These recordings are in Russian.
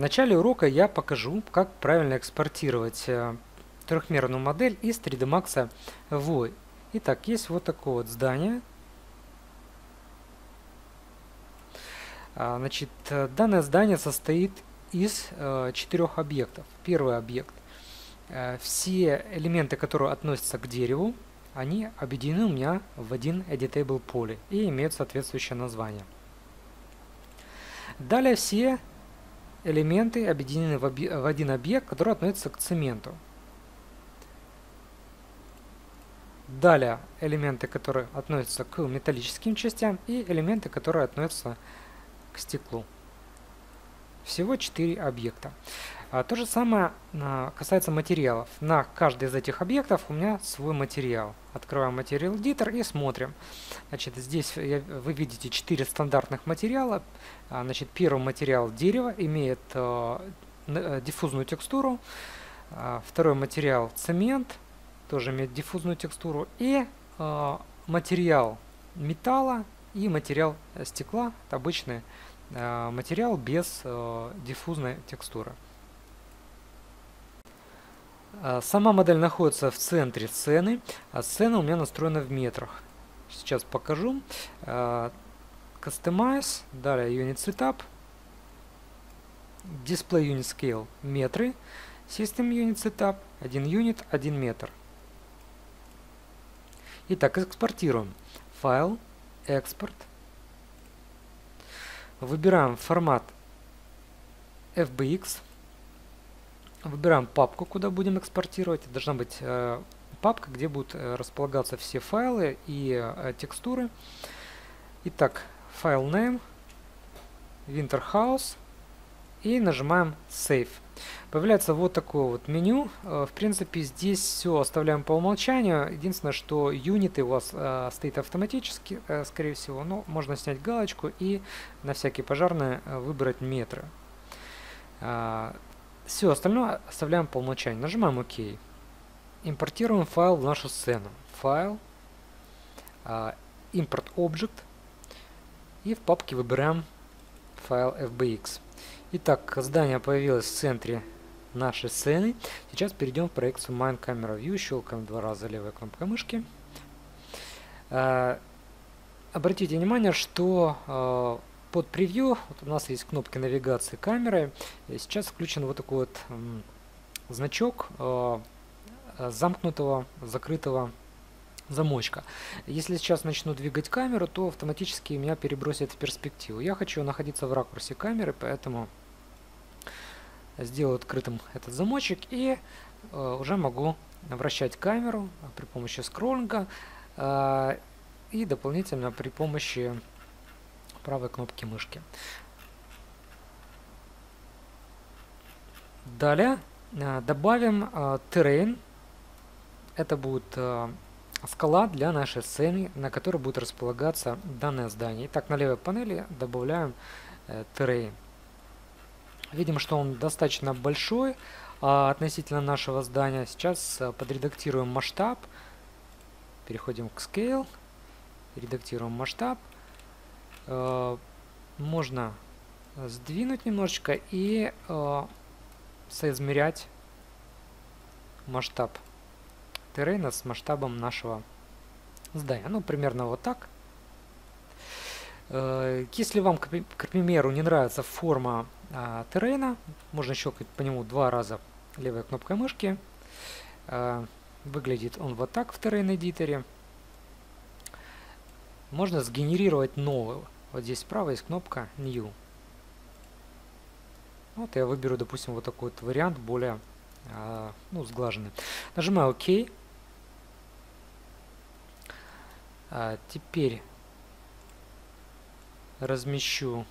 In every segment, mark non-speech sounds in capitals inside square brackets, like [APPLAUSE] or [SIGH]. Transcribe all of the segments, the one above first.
начале урока я покажу, как правильно экспортировать э, трехмерную модель из 3D Max в VOI. Итак, есть вот такое вот здание. А, значит, э, данное здание состоит из э, четырех объектов. Первый объект. Все элементы, которые относятся к дереву, они объединены у меня в один editable поле и имеют соответствующее название. Далее все элементы объединены в, объ в один объект, который относится к цементу. Далее элементы, которые относятся к металлическим частям и элементы, которые относятся к стеклу. Всего 4 объекта. А, то же самое а, касается материалов. На каждый из этих объектов у меня свой материал. Открываем материал Editor и смотрим. Значит, здесь вы видите 4 стандартных материала. А, значит, первый материал дерево имеет а, диффузную текстуру. Второй материал цемент тоже имеет диффузную текстуру. И а, материал металла и материал стекла. Это обычный материал без диффузной текстуры. А, сама модель находится в центре сцены, а сцена у меня настроена в метрах. Сейчас покажу. А, Customize, далее Unit Setup, Display Unit Scale метры, System Unit Setup 1 юнит 1 метр. Итак, экспортируем. Файл, экспорт. Выбираем формат FBX. Выбираем папку, куда будем экспортировать. Должна быть э, папка, где будут э, располагаться все файлы и э, текстуры. Итак, файл name, Winterhouse и нажимаем Save. Появляется вот такое вот меню. Э, в принципе, здесь все оставляем по умолчанию. Единственное, что юниты у вас э, стоит автоматически, э, скорее всего. Но можно снять галочку и на всякие пожарные э, выбрать метры. Все остальное оставляем по умолчанию. Нажимаем ОК. Импортируем файл в нашу сцену. Файл, э, Import Object. И в папке выбираем файл FBX. Итак, здание появилось в центре нашей сцены. Сейчас перейдем в проекцию Mind Camera View. Щелкаем два раза левой кнопкой мышки. Э, обратите внимание, что э, под превью вот у нас есть кнопки навигации камеры. Сейчас включен вот такой вот значок э, замкнутого, закрытого замочка. Если сейчас начну двигать камеру, то автоматически меня перебросит в перспективу. Я хочу находиться в ракурсе камеры, поэтому сделаю открытым этот замочек и э, уже могу вращать камеру при помощи скроллинга э, и дополнительно при помощи правой кнопки мышки. Далее э, добавим э, terrain. Это будет э, скала для нашей сцены, на которой будет располагаться данное здание. Итак, на левой панели добавляем terrain. Видим, что он достаточно большой относительно нашего здания. Сейчас подредактируем масштаб. Переходим к Scale. Редактируем масштаб. А, можно сдвинуть немножечко и а, соизмерять масштаб террейна с масштабом нашего здания. Ну, примерно вот так. Э, если вам, к примеру, не нравится форма а, террейна, можно щелкать по нему два раза левой кнопкой мышки. А, выглядит он вот так в террейн эдиторе. Можно сгенерировать новый. Вот здесь справа есть кнопка New. Вот я выберу, допустим, вот такой вот вариант, более а, ну, сглаженный. Нажимаю ОК. А, теперь размещу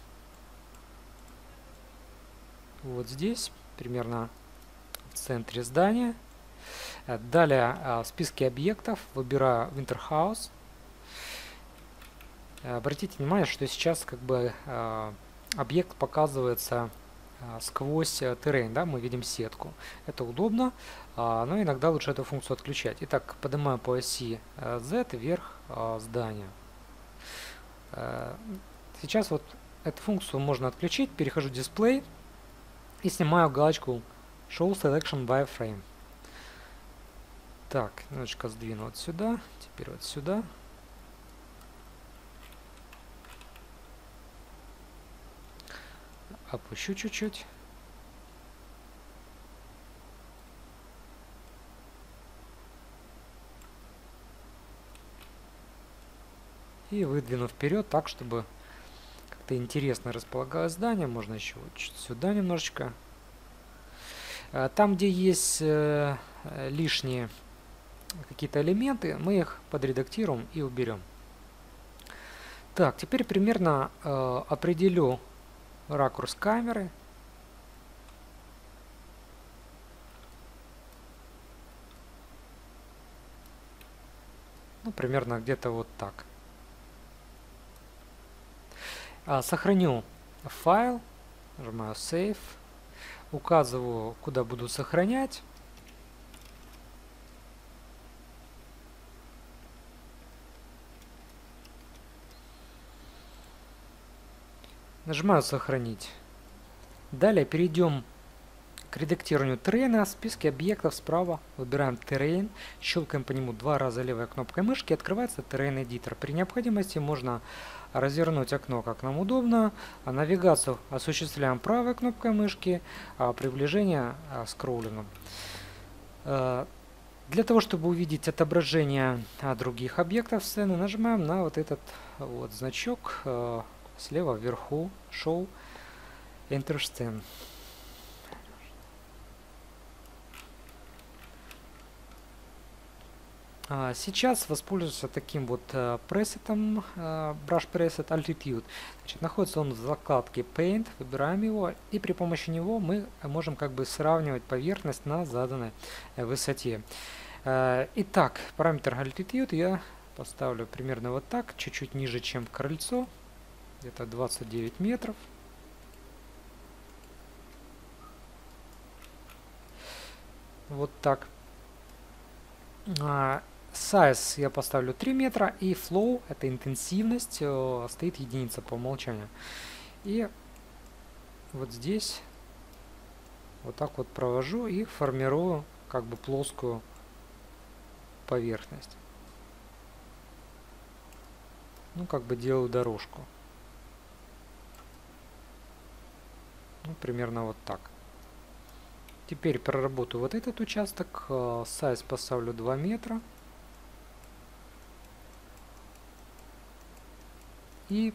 вот здесь, примерно в центре здания. Далее э, в списке объектов выбираю Winterhouse. Э, обратите внимание, что сейчас как бы объект показывается сквозь террейн, да, мы видим сетку. Это удобно, но иногда лучше эту функцию отключать. Итак, поднимаю по оси Z вверх здания. Сейчас вот эту функцию можно отключить, перехожу в дисплей, И снимаю галочку Show Selection by Frame. Так, немножечко сдвину вот сюда, теперь вот сюда. Опущу чуть-чуть. И выдвину вперед так, чтобы как-то интересно располагалось здание. Можно еще вот сюда немножечко. А, там, где есть э, лишние какие-то элементы, мы их подредактируем и уберем. Так, теперь примерно э, определю ракурс камеры. Ну, примерно где-то вот так. А, сохраню файл, нажимаю Save, указываю, куда буду сохранять. Нажимаю «Сохранить». Далее перейдем к редактированию террейна. В списке объектов справа выбираем террейн, щелкаем по нему два раза левой кнопкой мышки, открывается террейн эдитор. При необходимости можно развернуть окно как нам удобно, а навигацию осуществляем правой кнопкой мышки, а приближение а, скроллингом. А, для того, чтобы увидеть отображение а, других объектов сцены, нажимаем на вот этот вот значок а, слева вверху шоу Enter А, сейчас воспользуюсь таким вот uh, пресетом, uh, Brush Preset Altitude. Значит, находится он в закладке Paint, выбираем его, и при помощи него мы можем как бы сравнивать поверхность на заданной uh, высоте. Итак, параметр Altitude я поставлю примерно вот так, чуть-чуть ниже, чем крыльцо где-то 29 метров. Вот так. А, size я поставлю 3 метра. И flow, это интенсивность, э, стоит единица по умолчанию. И вот здесь вот так вот провожу и формирую как бы плоскую поверхность. Ну, как бы делаю дорожку. Ну, примерно вот так. Теперь проработаю вот этот участок. Сайз поставлю 2 метра. И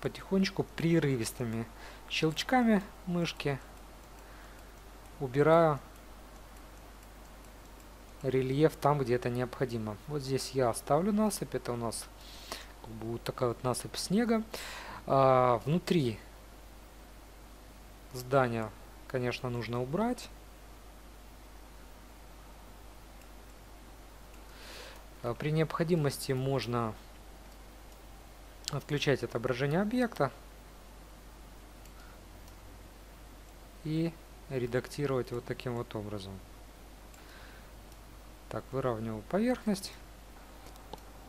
потихонечку прерывистыми щелчками мышки убираю рельеф там, где это необходимо. Вот здесь я оставлю насыпь. Это у нас будет такая вот насыпь снега. А, внутри Здание, конечно, нужно убрать. А, при необходимости можно отключать отображение объекта и редактировать вот таким вот образом. Так, выравниваю поверхность.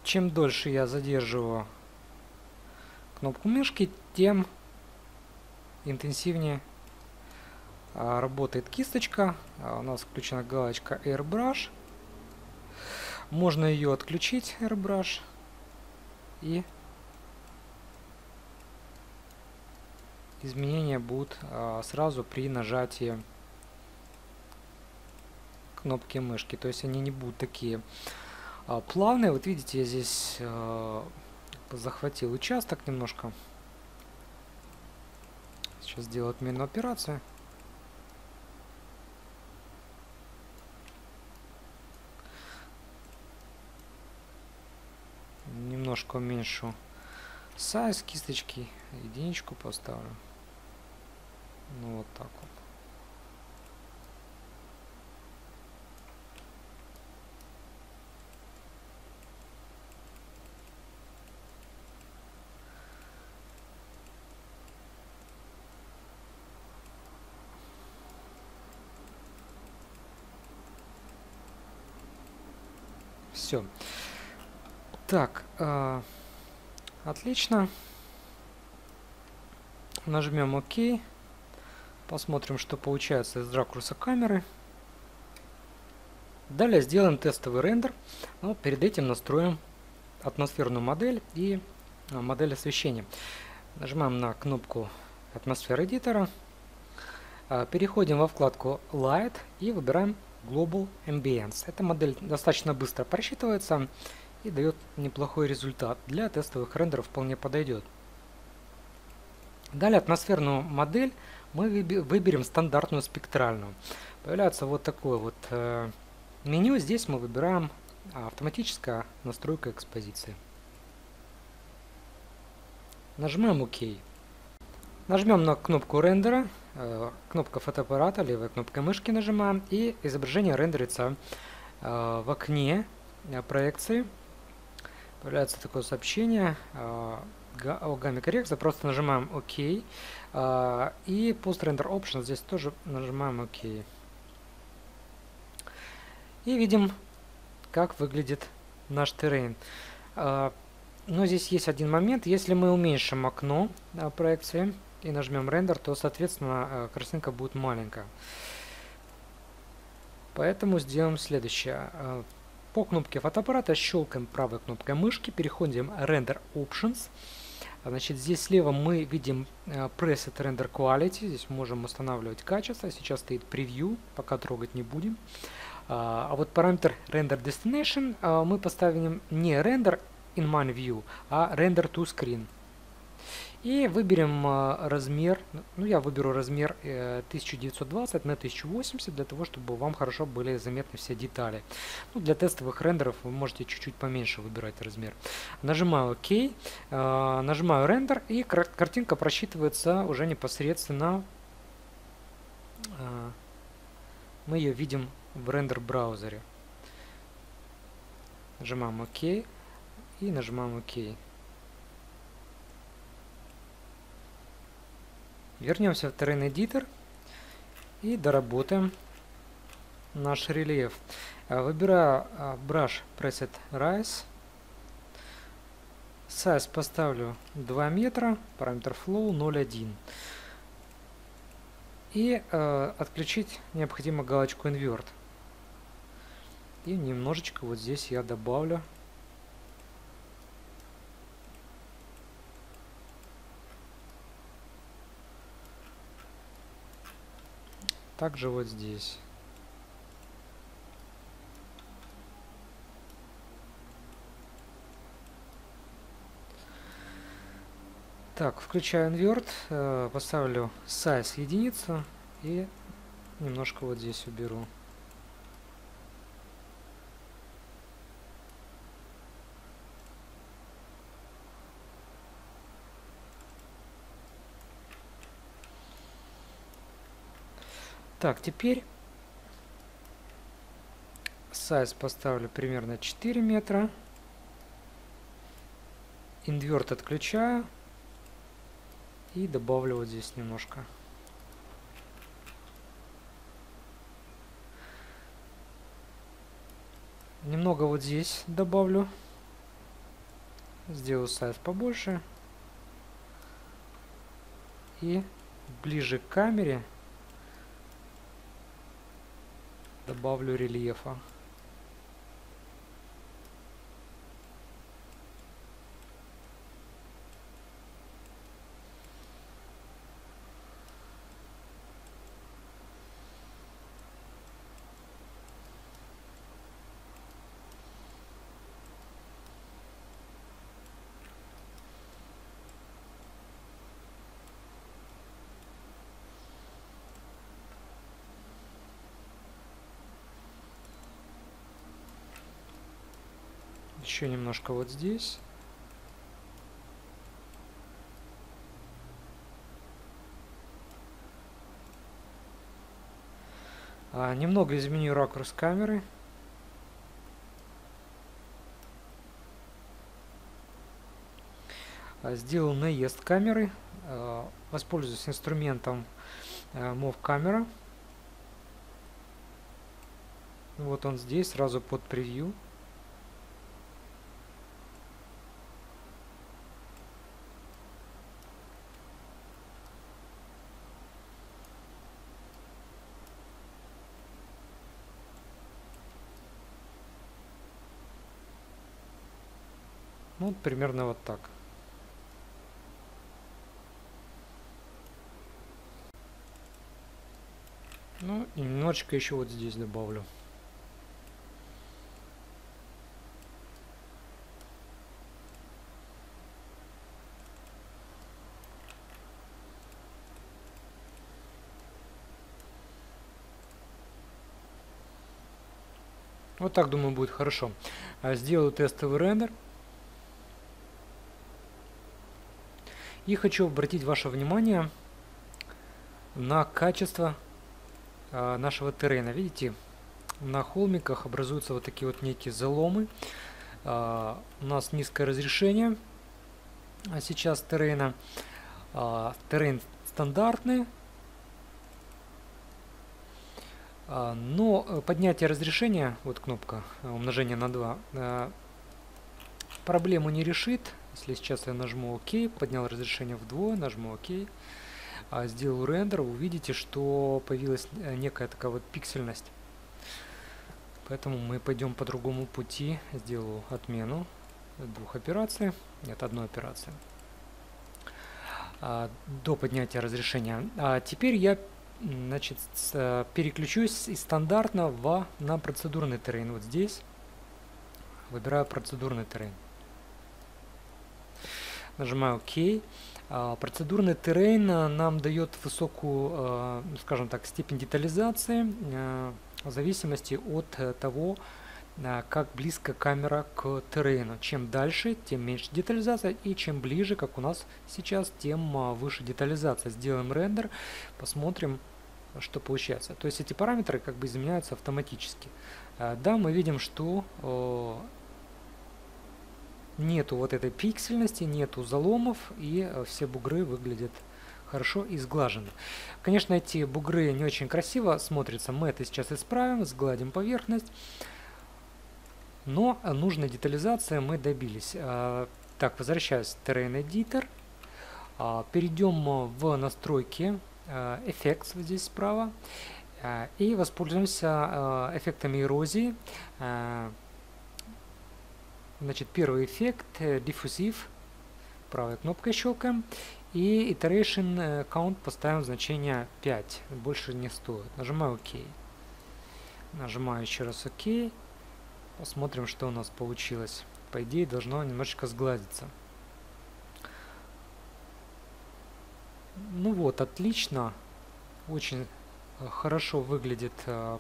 Чем дольше я задерживаю кнопку мышки, тем интенсивнее работает кисточка. А, у нас включена галочка Airbrush. Можно ее отключить, Airbrush. И изменения будут а, сразу при нажатии кнопки мышки. То есть они не будут такие плавные. Вот видите, я здесь захватил участок немножко. Сейчас сделаю отменную операцию. Немножко уменьшу сайз кисточки, единичку поставлю. Ну вот так вот. Все. Так, э, отлично. Нажмем ОК. Посмотрим, что получается из ракурса камеры. Далее сделаем тестовый рендер. Но перед этим настроим атмосферную модель и а, модель освещения. Нажимаем на кнопку атмосферы эдитора. А, переходим во вкладку Light и выбираем Global Ambience. Эта модель достаточно быстро просчитывается и дает неплохой результат. Для тестовых рендеров вполне подойдет. Далее атмосферную модель мы выберем стандартную спектральную. Появляется вот такое вот э, меню. Здесь мы выбираем автоматическая настройка экспозиции. Нажимаем ОК. Нажмем на кнопку рендера, э, кнопка фотоаппарата, левая кнопка мышки нажимаем, и изображение рендерится э, в окне э, проекции. Появляется такое сообщение о гамме коррекции, просто нажимаем ОК. И Post Render Option здесь тоже нажимаем ОК. И видим, как выглядит наш террейн. Но здесь есть один момент. Если мы уменьшим окно проекции, и нажмем рендер, то, соответственно, э, картинка будет маленькая. Поэтому сделаем следующее. По кнопке фотоаппарата щелкаем правой кнопкой мышки, переходим Render Options. Значит, здесь слева мы видим э, Preset Render Quality. Здесь можем устанавливать качество. Сейчас стоит Preview, пока трогать не будем. А вот параметр Render Destination мы поставим не Render in Main View, а Render to Screen. И выберем э, размер, ну я выберу размер э, 1920 на 1080, для того, чтобы вам хорошо были заметны все детали. Ну, для тестовых рендеров вы можете чуть-чуть поменьше выбирать размер. Нажимаю ОК, э, нажимаю рендер, и картинка просчитывается уже непосредственно. Э, мы ее видим в рендер браузере. Нажимаем ОК и нажимаем ОК. Вернемся в Terrain Editor и доработаем наш рельеф. А, выбираю а, Brush Preset Rise. Size поставлю 2 метра, параметр Flow 0.1. И э, отключить необходимо галочку Invert. И немножечко вот здесь я добавлю Также вот здесь. Так, включаю invert, э, поставлю size единицу и немножко вот здесь уберу. Так, теперь size поставлю примерно 4 метра. Инверт отключаю. И добавлю вот здесь немножко. Немного вот здесь добавлю. Сделаю сайз побольше. И ближе к камере добавлю рельефа. Еще немножко вот здесь. А, немного изменю ракурс камеры. А, сделал наезд камеры. А, воспользуюсь инструментом а, Move Camera. Вот он здесь, сразу под превью. Примерно вот так. Ну, и немножечко еще вот здесь добавлю. Вот так, думаю, будет хорошо. А, сделаю тестовый рендер. И хочу обратить ваше внимание на качество э, нашего террена. Видите, на холмиках образуются вот такие вот некие заломы. Э, у нас низкое разрешение а сейчас террена. Э, террен стандартный. Э, но поднятие разрешения, вот кнопка умножения на 2, э, проблему не решит. Если сейчас я нажму ОК, поднял разрешение вдвое, нажму ОК, а, сделаю рендер, вы увидите, что появилась э, некая такая вот пиксельность. Поэтому мы пойдем по другому пути. Сделаю отмену двух операций, нет, одной операции. А, до поднятия разрешения. А теперь я значит, с, переключусь из стандартного на процедурный террейн. Вот здесь выбираю процедурный террейн. Нажимаю ОК. А, процедурный террейн нам дает высокую, а, скажем так, степень детализации а, в зависимости от э, того, как близко камера к террейну. Чем дальше, тем меньше детализация, и чем ближе, как у нас сейчас, тем выше детализация. Сделаем рендер, посмотрим, что получается. То есть эти параметры как бы изменяются автоматически. Да, мы видим, что нету вот этой пиксельности, нету заломов, и э, все бугры выглядят хорошо и сглажены. Конечно, эти бугры не очень красиво смотрятся, мы это сейчас исправим, сгладим поверхность, но нужной детализации мы добились. А, так, возвращаюсь в Terrain Editor, перейдем в настройки вот здесь справа, и воспользуемся эффектами эрозии. Значит, первый эффект, э, диффузив, правой кнопкой щелкаем. И iteration э, count поставим значение 5, больше не стоит. Нажимаю ОК. Нажимаю еще раз ОК. Посмотрим, что у нас получилось. По идее, должно немножечко сгладиться. Ну вот, отлично. Очень э, хорошо выглядит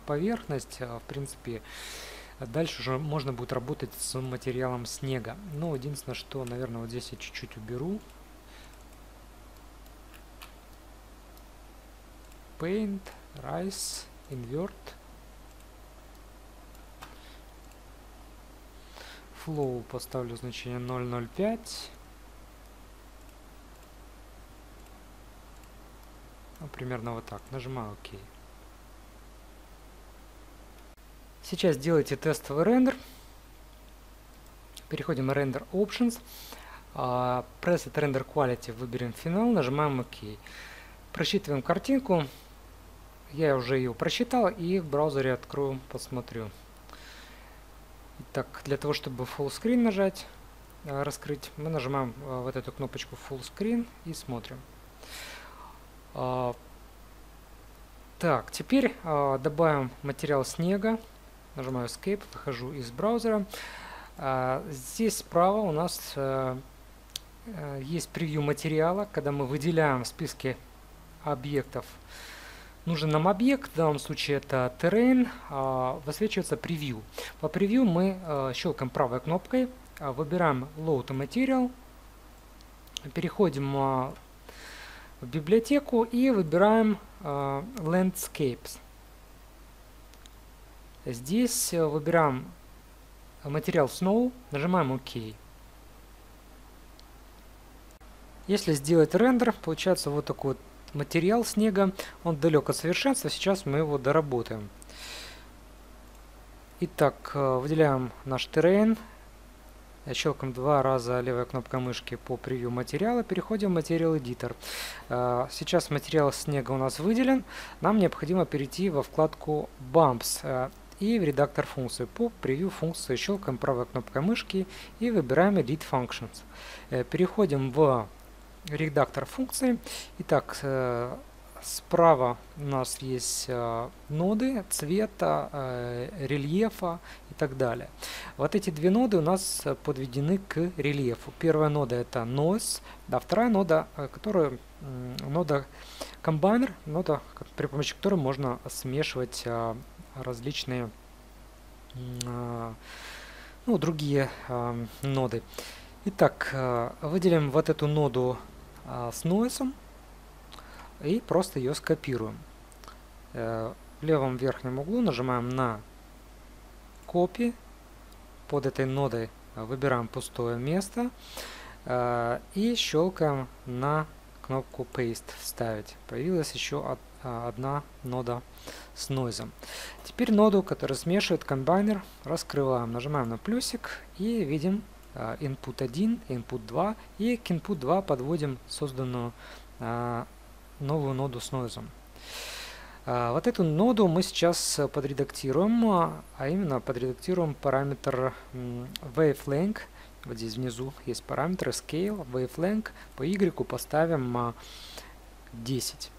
поверхность. В принципе, а дальше уже можно будет работать с материалом снега. Но единственное, что, наверное, вот здесь я чуть-чуть уберу. Paint, Rise, Invert. Flow поставлю значение 0.05. Ну, примерно вот так. Нажимаю ОК. OK. Сейчас делайте тестовый рендер. Переходим на Render Options. Uh, Preset Render Quality выберем финал, нажимаем ОК. Просчитываем картинку. Я уже ее просчитал и в браузере открою, посмотрю. Итак, для того, чтобы Full Screen нажать, uh, раскрыть, мы нажимаем uh, вот эту кнопочку Full Screen и смотрим. Так, теперь добавим материал снега. Нажимаю Escape, выхожу из браузера. А, здесь справа у нас а, есть превью материала, когда мы выделяем в списке объектов нужен нам объект, в данном случае это terrain, а, высвечивается превью. По превью мы а, щелкаем правой кнопкой, а, выбираем Load Material, переходим в библиотеку и выбираем Landscapes. Здесь э, выбираем материал Snow, нажимаем ОК. Если сделать рендер, получается вот такой вот материал снега. Он далек от совершенства, сейчас мы его доработаем. Итак, э, выделяем наш террейн. Щелкаем два раза левой кнопкой мышки по превью материала. Переходим в материал Editor. Э, сейчас материал снега у нас выделен. Нам необходимо перейти во вкладку Bumps и в редактор функции. По превью функции щелкаем правой кнопкой мышки и выбираем Edit Functions. Э, переходим в редактор функции. Итак, э, справа у нас есть э, ноды цвета, рельефа и так далее. Вот эти две ноды у нас подведены к рельефу. Первая нода это Noise, а вторая нода, которая нода комбайнер, нода, при помощи которой можно смешивать различные ну, другие ноды. Итак, э, выделим вот эту ноду а, с нойсом и просто ее скопируем. Э, в левом верхнем углу нажимаем на копи. Под этой нодой выбираем пустое место э, и щелкаем на кнопку Paste вставить. Появилась еще а, одна нода с нойзом. Теперь ноду, которая смешивает комбайнер, раскрываем. Нажимаем на плюсик и видим а, input 1, input 2 и к input 2 подводим созданную а, новую ноду с нойзом. А, вот эту ноду мы сейчас подредактируем, а именно подредактируем параметр wavelength. Вот здесь внизу есть параметры scale, wavelength. По y поставим 10.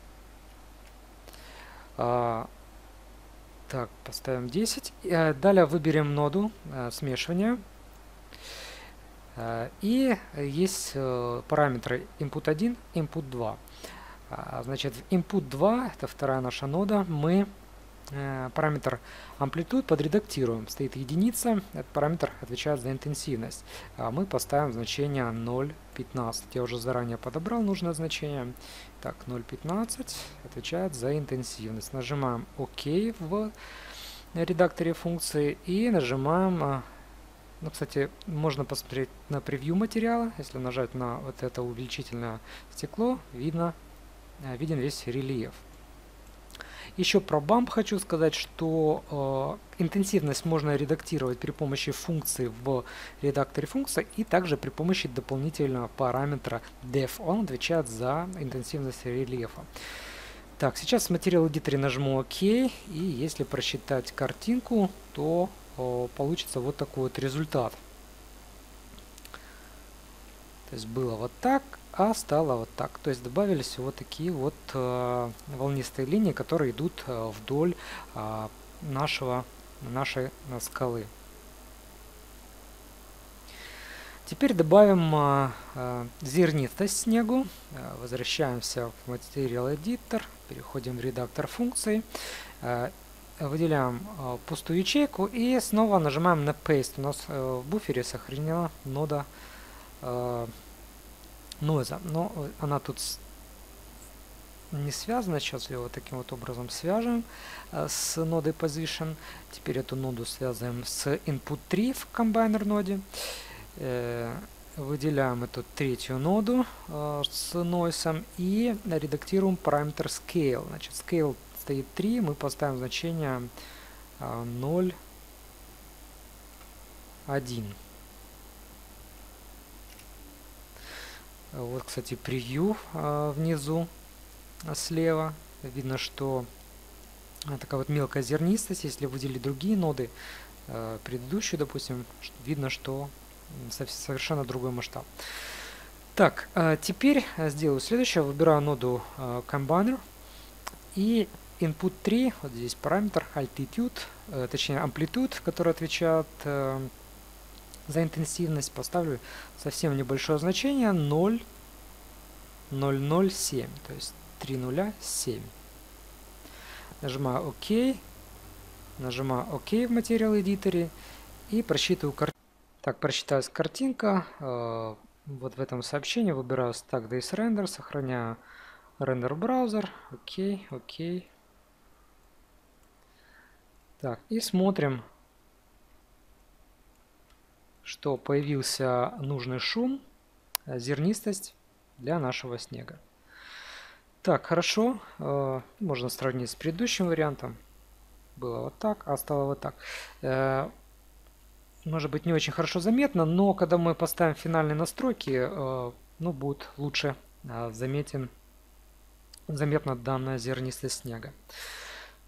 Так, поставим 10. Далее выберем ноду смешивания. Э, и есть э, параметры input 1, input 2. А, значит, input 2, это вторая наша нода, мы э, параметр амплитуд подредактируем. Стоит единица, этот параметр отвечает за интенсивность. А мы поставим значение 0.15. Я уже заранее подобрал нужное значение. Так, 0.15 отвечает за интенсивность. Нажимаем ОК в редакторе функции и нажимаем ну, кстати, можно посмотреть на превью материала. Если нажать на вот это увеличительное стекло, видно, э, виден весь рельеф. Еще про бамп хочу сказать, что э, интенсивность можно редактировать при помощи функции в редакторе функций и также при помощи дополнительного параметра def. Он отвечает за интенсивность рельефа. Так, сейчас в материал эдиторе нажму ОК, и если просчитать картинку, то получится вот такой вот результат. То есть было вот так, а стало вот так. То есть добавились вот такие вот э, волнистые линии, которые идут э, вдоль э, нашего, нашей э, скалы. Теперь добавим э, э, зернистость снегу. Э, возвращаемся в Material Editor, переходим в редактор функций. Э, выделяем э, пустую ячейку и снова нажимаем на Paste. У нас э, в буфере сохранена нода э, нойза, но она тут не связана. Сейчас ее вот таким вот образом свяжем э, с нодой Position. Теперь эту ноду связываем с Input 3 в комбайнер ноде. Э, выделяем эту третью ноду э, с нойсом и редактируем параметр Scale. Значит, Scale стоит 3, мы поставим значение 0, а, 1. Вот, кстати, превью а, внизу а, слева. Видно, что такая вот мелкая зернистость. Если выделить другие ноды, предыдущую, допустим, видно, что совершенно другой масштаб. Так, теперь сделаю следующее. Выбираю ноду Combiner и input 3, вот здесь параметр altitude, э, точнее амплитуд, который отвечает э, за интенсивность, поставлю совсем небольшое значение 0, 007, то есть 307. Нажимаю ОК, нажимаю ОК в Material Editor и просчитываю картинку. Так, просчиталась картинка. Э, вот в этом сообщении выбираю Stack Days Render, сохраняю рендер браузер. Окей, окей. Так, и смотрим, что появился нужный шум, э, зернистость для нашего снега. Так, хорошо. Э, можно сравнить с предыдущим вариантом. Было вот так, а стало вот так. Э, может быть не очень хорошо заметно, но когда мы поставим финальные настройки, ну, будет лучше заметен, заметна данная зернистость снега.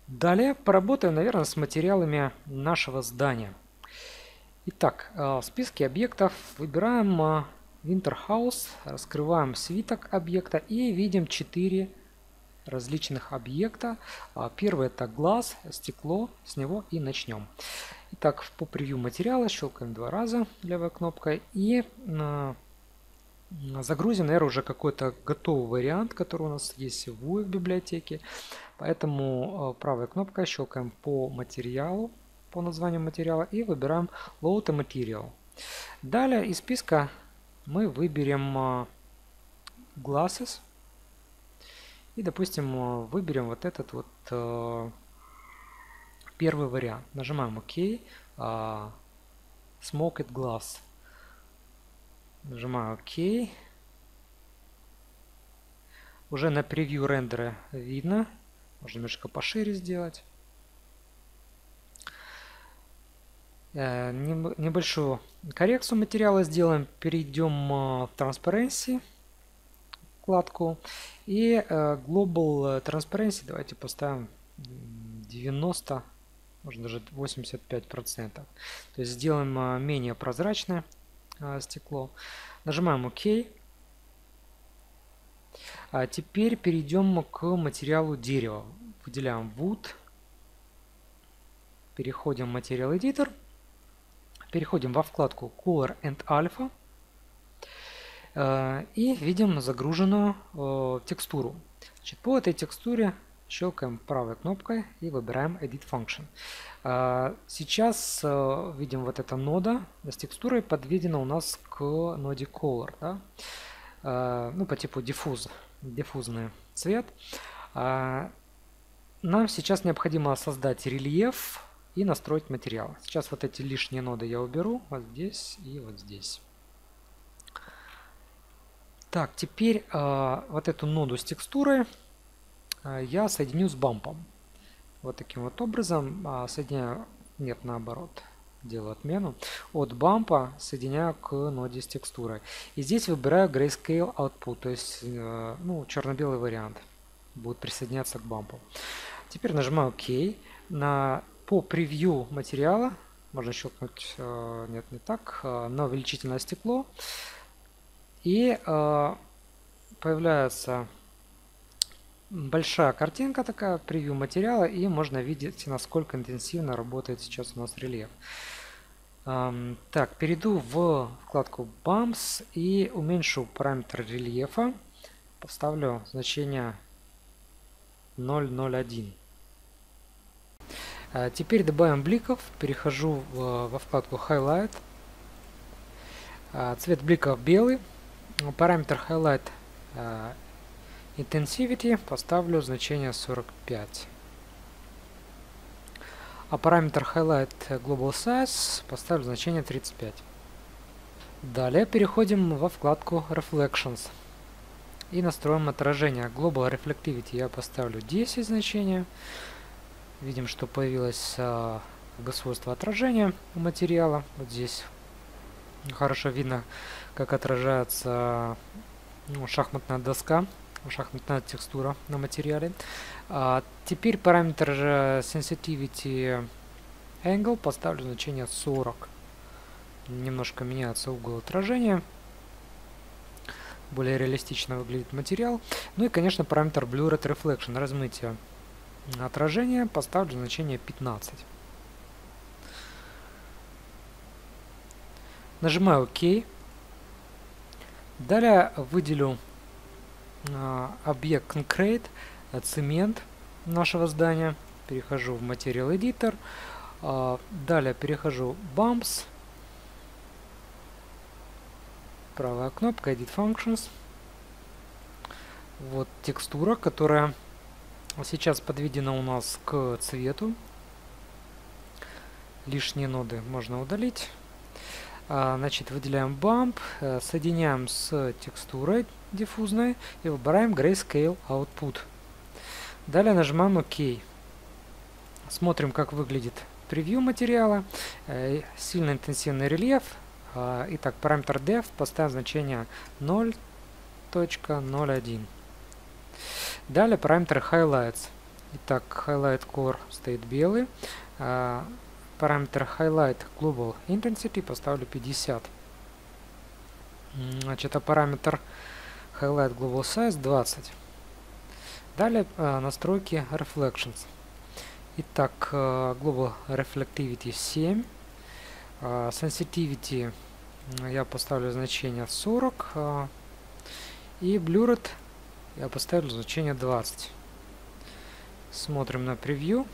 Далее поработаем, наверное, с материалами нашего здания. Итак, в списке объектов выбираем Winter House, раскрываем свиток объекта и видим 4 различных объекта. Первый это глаз, стекло, с него и начнем. Итак, по превью материала щелкаем два раза левой кнопкой и загрузим, наверное, уже какой-то готовый вариант, который у нас есть в библиотеке. Поэтому правой кнопкой щелкаем по материалу, по названию материала и выбираем Load Material. Далее из списка мы выберем а, glasses и, допустим, а, выберем вот этот вот а, первый вариант. Нажимаем ОК. Smoked Glass. Нажимаю ОК. Уже на превью рендера видно. Можно немножко пошире сделать. Э, небольшую коррекцию материала сделаем. Перейдем э, в Transparency вкладку. И э, Global Transparency давайте поставим 90, может даже 85 процентов. То есть сделаем менее прозрачное стекло. Нажимаем ОК. А теперь перейдем к материалу дерева. Выделяем Wood. Переходим в Material Editor. Переходим во вкладку Color and Alpha э, и видим загруженную э, текстуру. Значит, по этой текстуре щелкаем правой кнопкой и выбираем Edit Function. Э, сейчас видим вот эта нода с текстурой подведена у нас к ноде Color. Да? Ну, по типу диффуз, диффузный цвет. Нам сейчас необходимо создать рельеф и настроить материал. Сейчас вот эти лишние ноды я уберу, вот здесь и вот здесь. Так, теперь э, вот эту ноду с текстурой э, я соединю с бампом. Вот таким вот образом э, соединяю, нет, наоборот, делаю отмену. От бампа соединяю к ноде с текстурой. И здесь выбираю Grayscale Output, то есть э, ну, черно-белый вариант будет присоединяться к бампу. Теперь нажимаю ОК. На по превью материала можно щелкнуть, э, нет, не так, э, на увеличительное стекло. И э, появляется большая картинка такая, превью материала, и можно видеть, насколько интенсивно работает сейчас у нас рельеф. Эм, так, перейду в вкладку BUMPS и уменьшу параметр рельефа. Поставлю значение 001. А, теперь добавим бликов. Перехожу во вкладку Highlight. А, цвет бликов белый. Параметр Highlight а, Intensivity поставлю значение 45. А параметр Highlight Global Size поставлю значение 35. Далее переходим во вкладку Reflections и настроим отражение. Global Reflectivity я поставлю 10 значения. Видим, что появилось а, свойство отражения материала. Вот здесь хорошо видно, как отражается ну, шахматная доска, шахматная текстура на материале. А, теперь параметр Sensitivity Angle поставлю значение 40. Немножко меняется угол отражения. Более реалистично выглядит материал. Ну и, конечно, параметр Blurred Reflection, размытие отражение поставлю значение 15. Нажимаю ОК. Далее выделю э, объект Concrete, э, цемент нашего здания. Перехожу в Material Editor. Э, далее перехожу в Bumps. Правая кнопка Edit Functions. Вот текстура, которая Сейчас подведено у нас к цвету. Лишние ноды можно удалить. А, значит, выделяем bump, э, соединяем с текстурой диффузной и выбираем Grayscale Output. Далее нажимаем ОК. Смотрим, как выглядит превью материала. Э, сильно интенсивный рельеф. А, итак, параметр def поставим значение 0.01. Далее параметр highlights. Итак, Highlight Core стоит белый. А, параметр Highlight Global Intensity поставлю 50. Значит, а параметр Highlight Global Size 20. Далее а, настройки Reflections. Итак, а, Global Reflectivity 7. А, sensitivity я поставлю значение 40. А, и Blurred я поставлю значение 20. Смотрим на превью.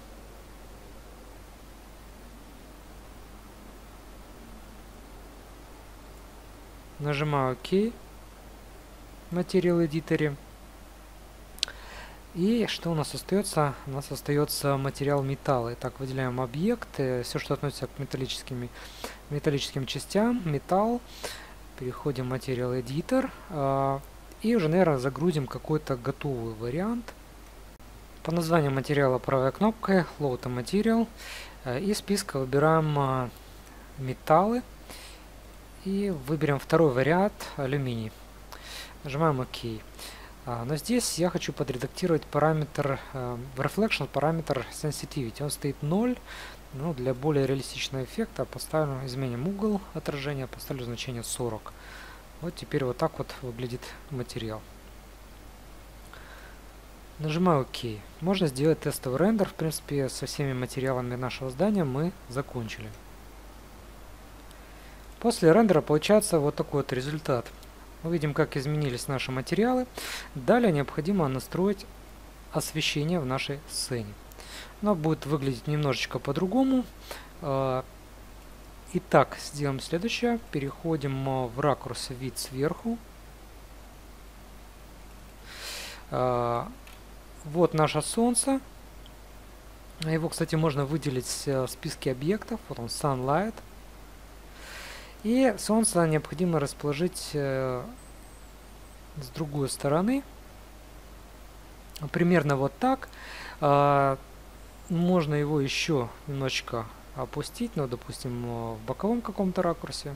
Нажимаю ОК в Material Editor. И что у нас остается? У нас остается материал металла. Итак, выделяем объекты, все, что относится к металлическим, металлическим частям, металл. Переходим в Material Editor. И уже, наверное, загрузим какой-то готовый вариант. По названию материала правой кнопкой Load Material. Э, из списка выбираем а, металлы. И выберем второй вариант алюминий. Нажимаем ОК. А, но здесь я хочу подредактировать параметр э, Reflection, параметр Sensitivity. Он стоит 0. Ну, для более реалистичного эффекта поставим, изменим угол отражения, поставлю значение 40. Вот теперь вот так вот выглядит материал. Нажимаю ОК. Можно сделать тестовый рендер. В принципе, со всеми материалами нашего здания мы закончили. После рендера получается вот такой вот результат. Мы видим, как изменились наши материалы. Далее необходимо настроить освещение в нашей сцене. Оно будет выглядеть немножечко по-другому. Итак, сделаем следующее. Переходим а, в ракурс вид сверху. А, вот наше Солнце. Его, кстати, можно выделить э, в списке объектов. Вот он, Sunlight. И солнце необходимо расположить э, с другой стороны. Примерно вот так. Э, можно его еще немножечко опустить, ну, допустим, в боковом каком-то ракурсе.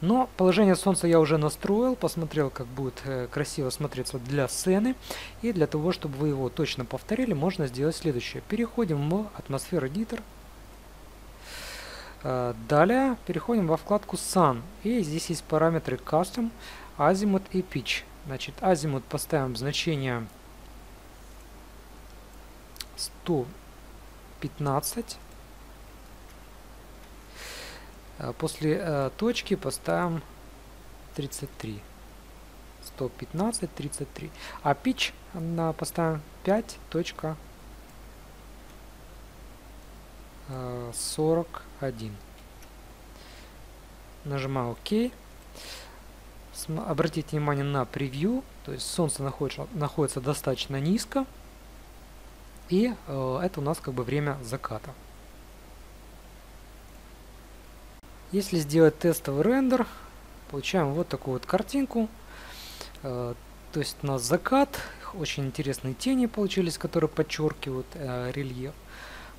Но положение солнца я уже настроил, посмотрел, как будет э, красиво смотреться для сцены. И для того, чтобы вы его точно повторили, можно сделать следующее. Переходим в атмосферу Editor. Э, далее переходим во вкладку Sun. И здесь есть параметры Custom, Azimuth и Pitch. Значит, Azimuth поставим значение 115. Э, после э, точки поставим 33. 115, 33. А pitch на, поставим 5.40. 41. Нажимаю ОК. Обратите внимание на превью, то есть солнце находится, находится достаточно низко. И э, это у нас как бы время заката. Если сделать тестовый рендер, получаем вот такую вот картинку. Э, то есть у нас закат, очень интересные тени получились, которые подчеркивают э, рельеф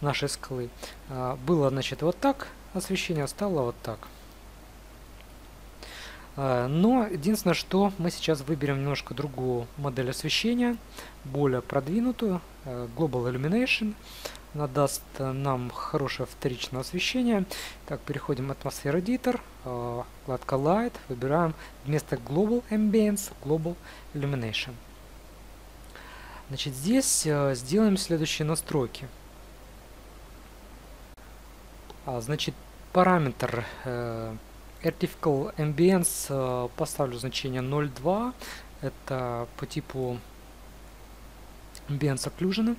нашей скалы. А, было, значит, вот так освещение, стало вот так. Но единственное, что мы сейчас выберем немножко другую модель освещения, более продвинутую, э, Global Illumination. Она даст нам хорошее вторичное освещение. Так, переходим в Atmosphere Editor, э, вкладка Light, выбираем вместо Global Ambience Global Illumination. Значит, здесь э, сделаем следующие настройки. А, значит, параметр э, Artificial Ambience э, поставлю значение 0.2. Это по типу Ambience Occlusion.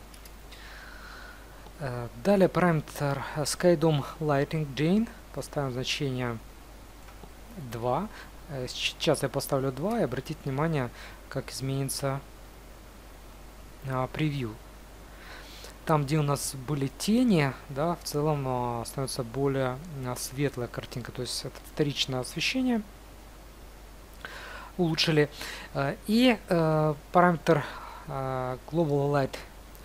Э, далее параметр SkyDome Lighting Gain. Поставим значение 2. Э, сейчас я поставлю 2 и обратите внимание, как изменится э, превью там, где у нас были тени, да, в целом а, становится более а, светлая картинка, то есть это вторичное освещение улучшили. А, и э, параметр э, Global Light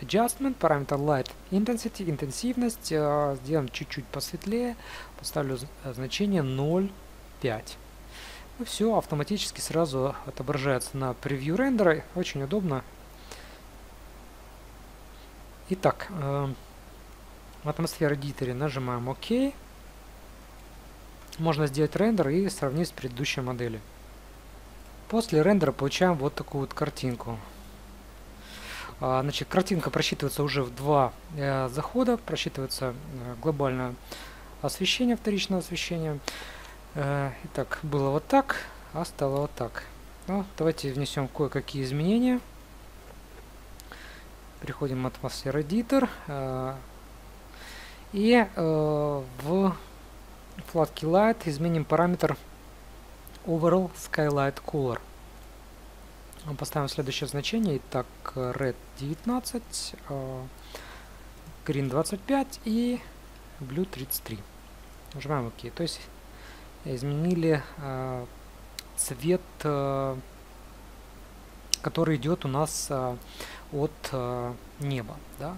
Adjustment, параметр Light Intensity, интенсивность, э, сделаем чуть-чуть посветлее, поставлю значение 0.5. Ну все, автоматически сразу отображается на превью рендера, очень удобно Итак, э, в атмосфере эдиторе нажимаем ОК. Можно сделать рендер и сравнить с предыдущей моделью. После рендера получаем вот такую вот картинку. А, значит, картинка просчитывается уже в два э, захода. Просчитывается э, глобальное освещение, вторичное освещение. Э, итак, было вот так, а стало вот так. Ну, давайте внесем кое-какие изменения. Переходим в атмосферу Editor. И в вкладке Light изменим параметр Overall Skylight Color. Поставим следующее значение. Итак, Red 19, Green 25 и Blue 33. Нажимаем ОК. То есть изменили э, цвет, который идет у нас от неба. Да?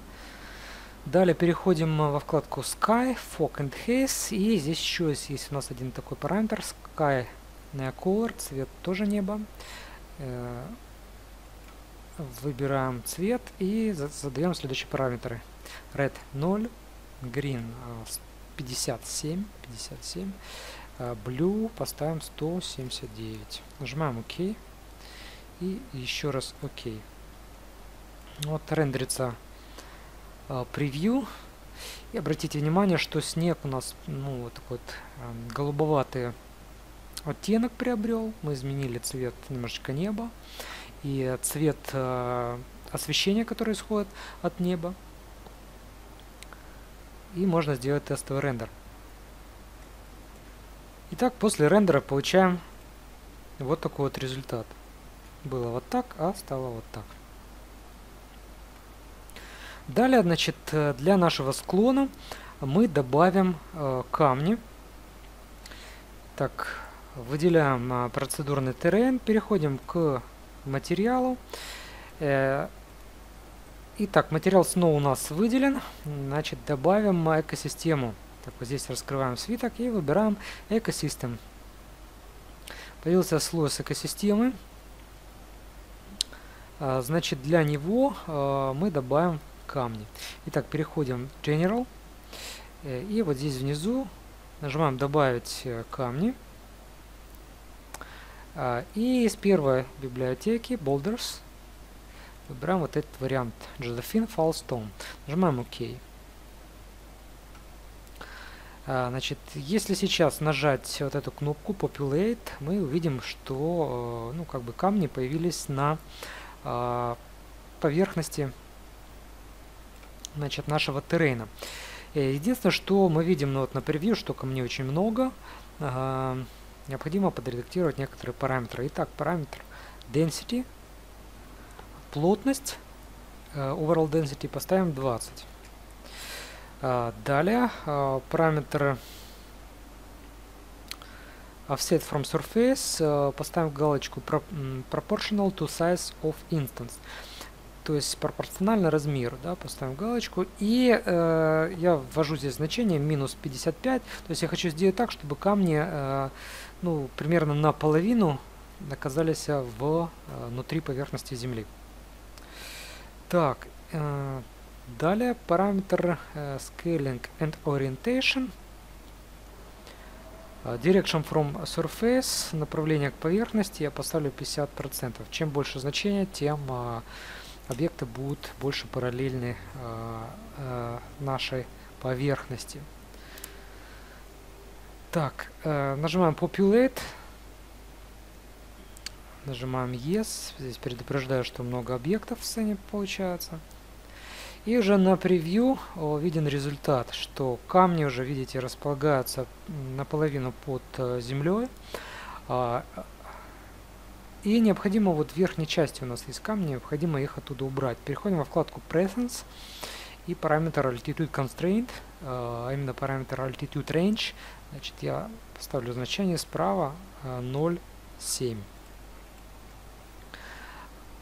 Далее переходим во вкладку Sky, Fog and Haze. И здесь еще есть, есть у нас один такой параметр. Sky Color, цвет тоже небо. Э, выбираем цвет и задаем следующие параметры. Red 0, Green 57, 57, Blue поставим 179. Нажимаем ОК. И еще раз ОК. Вот рендерится э, превью. И обратите внимание, что снег у нас ну, вот такой вот э, голубоватый оттенок приобрел. Мы изменили цвет немножечко неба. И цвет э, освещения, который исходит от неба. И можно сделать тестовый рендер. Итак, после рендера получаем вот такой вот результат. Было вот так, а стало вот так. Далее, значит, для нашего склона мы добавим э, камни. Так, выделяем э, процедурный террен, переходим к материалу. Э, итак, материал снова у нас выделен. Значит, добавим экосистему. Так, вот здесь раскрываем свиток и выбираем экосистем. Появился слой с экосистемы. А, значит, для него а, мы добавим камни. Итак, переходим в General. Э, и вот здесь внизу нажимаем добавить э, камни. А, и из первой библиотеки Boulders выбираем вот этот вариант Josephine Fallstone. Нажимаем ОК. А, значит, если сейчас нажать вот эту кнопку Populate, мы увидим, что э, ну, как бы камни появились на а, поверхности значит, нашего террейна. Э, единственное, что мы видим ну, вот на превью, что камней очень много, необходимо подредактировать некоторые параметры. Итак, параметр density, плотность, э, overall density поставим 20. А, далее а, параметр offset from surface а, поставим галочку proportional to size of instance то есть пропорционально размеру, да, поставим галочку, и э, я ввожу здесь значение минус 55, то есть я хочу сделать так, чтобы камни, э, ну, примерно наполовину оказались в, э, внутри поверхности Земли. Так, э, Далее параметр Scaling and Orientation. Direction from Surface, направление к поверхности, я поставлю 50%. Чем больше значения, тем uh, объекты будут больше параллельны нашей поверхности. Так, нажимаем Populate. Нажимаем Yes. Здесь предупреждаю, что много объектов в сцене получается. И уже на превью виден результат, что камни уже, видите, располагаются наполовину под э, землей. А, и необходимо вот в верхней части у нас есть камни, необходимо их оттуда убрать. Переходим во вкладку Presence и параметр Altitude Constraint, а именно параметр Altitude Range. Значит, я поставлю значение справа 0,7. Э,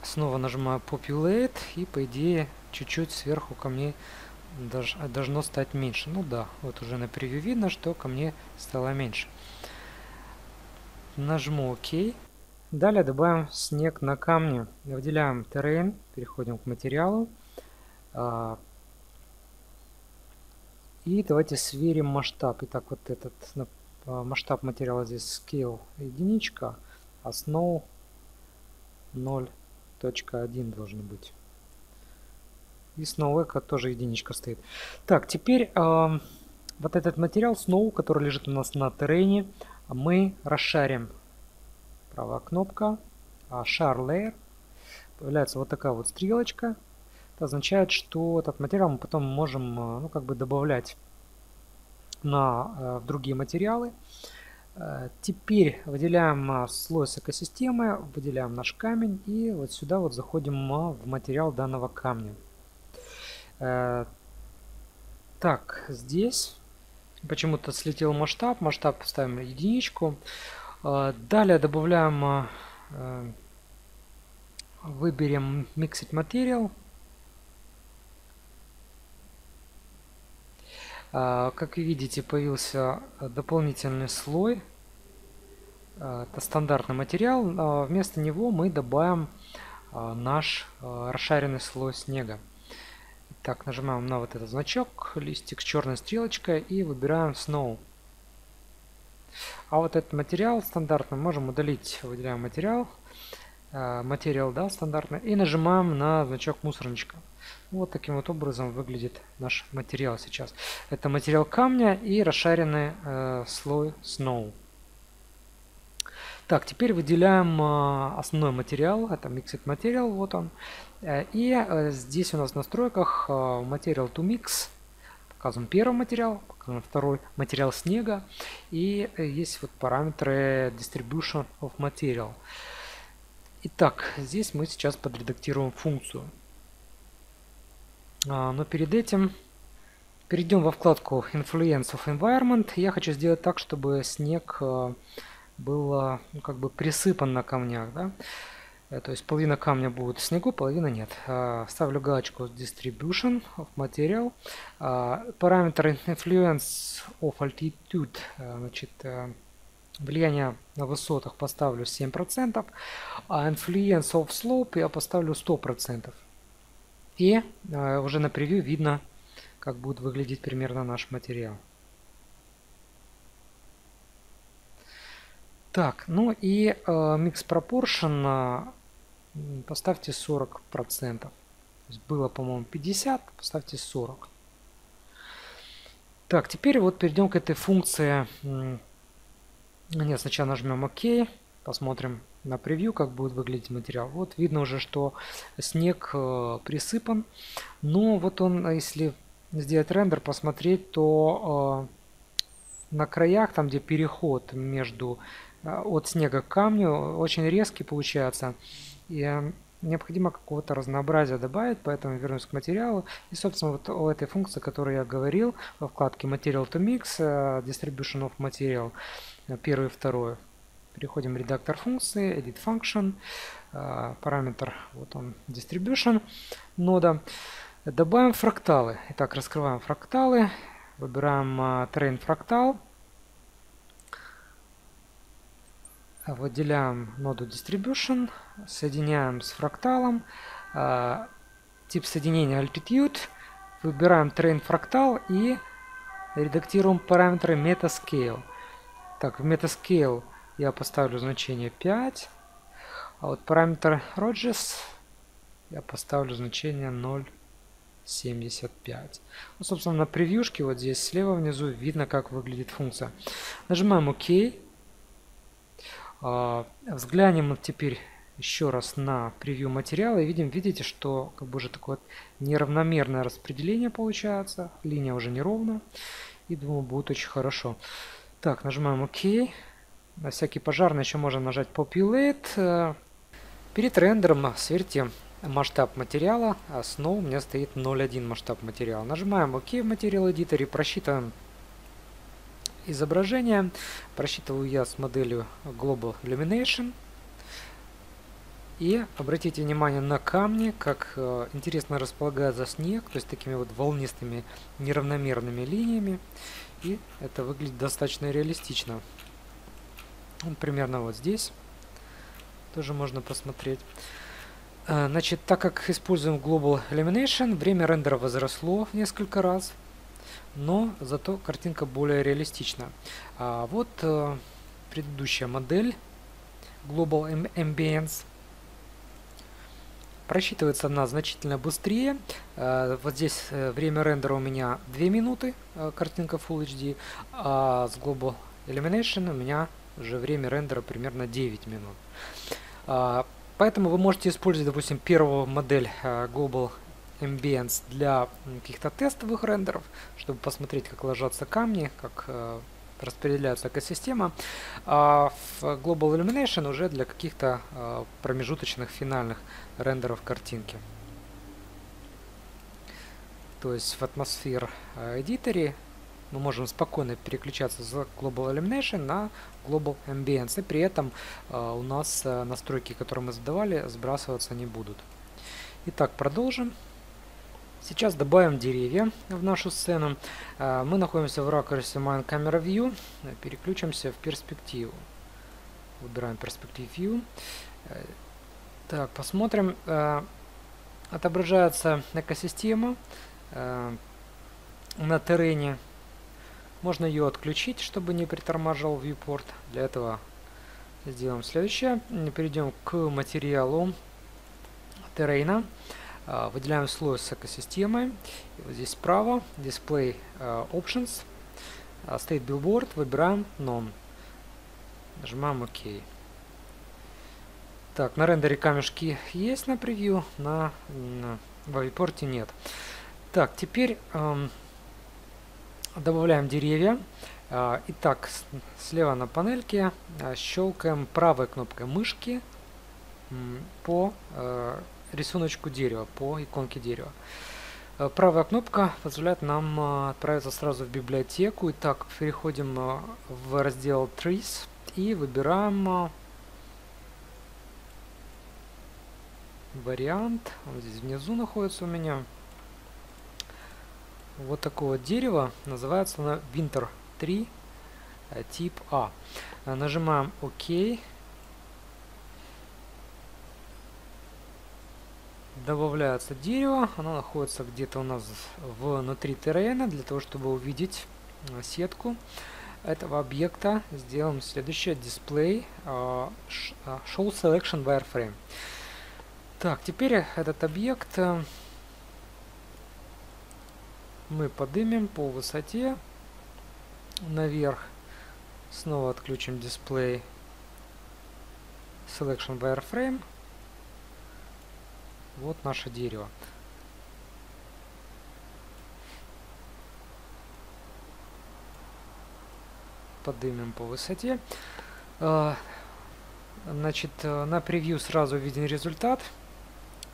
Снова нажимаю Populate и по идее чуть-чуть сверху камней даже, должно стать меньше. Ну да, вот уже на превью видно, что камней стало меньше. Нажму ОК. Далее добавим снег на камни. Выделяем террейн, переходим к материалу. И давайте сверим масштаб. Итак, вот этот а, масштаб материала здесь scale единичка, а snow 0.1 должен быть. И snow echo тоже единичка стоит. Так, теперь э, вот этот материал snow, который лежит у нас на террене, мы расшарим. Правая кнопка, share layer. Появляется вот такая вот стрелочка. Это означает, что этот материал мы потом можем э, ну, как бы добавлять на э, другие материалы. Э, теперь выделяем слой с экосистемы, выделяем наш камень и вот сюда вот заходим в материал данного камня. Так, здесь почему-то слетел масштаб, масштаб ставим единичку. Далее добавляем, выберем Mixed Material, как вы видите, появился дополнительный слой. А, это стандартный материал. А, вместо него мы добавим наш расшаренный слой снега. Так, нажимаем на вот этот значок, листик с черной стрелочкой и выбираем Snow. А вот этот материал стандартный можем удалить. Выделяем материал, материал, да, стандартный, и нажимаем на значок мусорничка. Вот таким вот образом выглядит наш материал сейчас. Это материал камня и расшаренный э, слой snow. Так, теперь выделяем э, основной материал, это Mixed Material, вот он. Э, и э, здесь у нас в настройках э, Material to Mix, показан первый материал, показан второй материал снега. И э, есть вот параметры Distribution of Material. Итак, здесь мы сейчас подредактируем функцию. А, но перед этим перейдем во вкладку Influence of Environment. Я хочу сделать так, чтобы снег а, был а, ну, как бы присыпан на камнях. Да? Э, то есть половина камня будет снегу, половина нет. Ставлю галочку Distribution of Material. Параметр Influence of Altitude, э, значит, э, влияние на высотах поставлю 7%, а Influence of Slope я поставлю 100%. И э, уже на превью видно, как будет выглядеть примерно наш материал. Так, ну и э, Mix Proportion э, поставьте 40%. То есть было, по-моему, 50, поставьте 40. Так, теперь вот перейдем к этой функции. Нет, сначала нажмем ОК, посмотрим, на превью, как будет выглядеть материал. Вот видно уже, что снег э, присыпан. Но вот он, если сделать рендер, посмотреть, то э, на краях, там где переход между э, от снега к камню, очень резкий получается. И э, необходимо какого-то разнообразия добавить, поэтому вернусь к материалу. И, собственно, вот о этой функции, о которой я говорил, во вкладке Material to Mix, э, Distribution of Material, первый и второй. Переходим в редактор функции, edit function, а, параметр, вот он, distribution нода. Добавим фракталы. Итак, раскрываем фракталы, выбираем uh, train фрактал, выделяем ноду distribution, соединяем с фракталом, uh, тип соединения altitude, выбираем train фрактал и редактируем параметры metascale. Так, в metascale я поставлю значение 5. А вот параметр Rogers я поставлю значение 0.75. Ну, собственно, на превьюшке вот здесь слева внизу видно, как выглядит функция. Нажимаем ОК. А, взглянем теперь еще раз на превью материала и видим, видите, что как бы уже такое неравномерное распределение получается. Линия уже неровная. И думаю, будет очень хорошо. Так, нажимаем ОК. На всякий пожарный еще можно нажать Populate. Перед рендером сверьте масштаб материала. Снова у меня стоит 0.1 масштаб материала. Нажимаем ОК в Material Editor, просчитываем изображение. Просчитываю я с моделью Global Illumination. И обратите внимание на камни, как э, интересно располагается снег, то есть такими вот волнистыми неравномерными линиями. И это выглядит достаточно реалистично. Он примерно вот здесь. Тоже можно посмотреть. Э, значит, так как используем Global Illumination, время рендера возросло в несколько раз. но зато картинка более реалистична. А вот э, предыдущая модель Global Ambience Просчитывается она значительно быстрее. Э, вот здесь э, время рендера у меня 2 минуты, э, картинка Full HD, а с Global Illumination у меня уже время рендера примерно 9 минут. А, поэтому вы можете использовать, допустим, первую модель Global Ambience для каких-то тестовых рендеров, чтобы посмотреть, как ложатся камни, как распределяется экосистема, а в Global Illumination уже для каких-то а, промежуточных финальных рендеров картинки. То есть в Atmosphere Editor мы можем спокойно переключаться с Global Illumination на Global Ambience, и при этом а, у нас а, настройки, которые мы задавали, сбрасываться не будут. Итак, продолжим. Сейчас добавим деревья в нашу сцену. А, мы находимся в ракурсе Mine Camera View. Переключимся в перспективу. Выбираем Perspective View. Э, так, посмотрим. Э, отображается экосистема э, на террене. Можно ее отключить, чтобы не притормаживал viewport. Для этого сделаем следующее. Перейдем к материалу террейна. А, выделяем слой с экосистемой. Вот здесь справа Display а, Options. А, стоит Billboard. Выбираем None. Нажимаем ОК. Так, на рендере камешки есть на превью, на, на в випорте нет. Так, теперь эм, добавляем деревья. Э, итак, слева на панельке э, щелкаем правой кнопкой мышки по э, рисуночку дерева, по иконке дерева. Э, правая кнопка позволяет нам э, отправиться сразу в библиотеку. Итак, переходим э, в раздел Trees и выбираем вариант. Он здесь внизу находится у меня. Вот такого дерева. Называется оно Winter 3 тип А. Нажимаем ОК. Добавляется дерево, оно находится где-то у нас внутри террена, для того, чтобы увидеть э, сетку этого объекта, сделаем следующее, display uh, show selection wireframe. Так, теперь этот объект мы поднимем по высоте наверх, снова отключим display selection wireframe, вот наше дерево. Поднимем по высоте. А, значит, э, на превью сразу виден результат,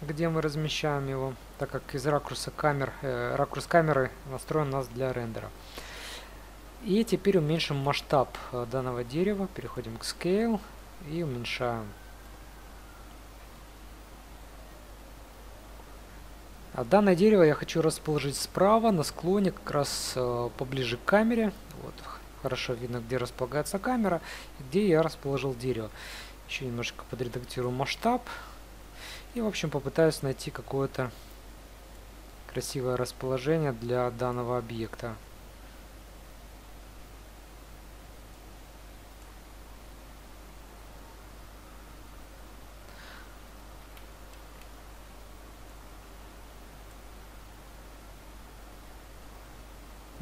где мы размещаем его, так как из ракурса камер, э, ракурс камеры настроен у нас для рендера. И теперь уменьшим масштаб э, данного дерева, переходим к Scale и уменьшаем. А данное дерево я хочу расположить справа, на склоне, как раз э, поближе к камере. Вот, хорошо видно, где располагается камера, где я расположил дерево. Еще немножко подредактирую масштаб. И, в общем, попытаюсь найти какое-то красивое расположение для данного объекта.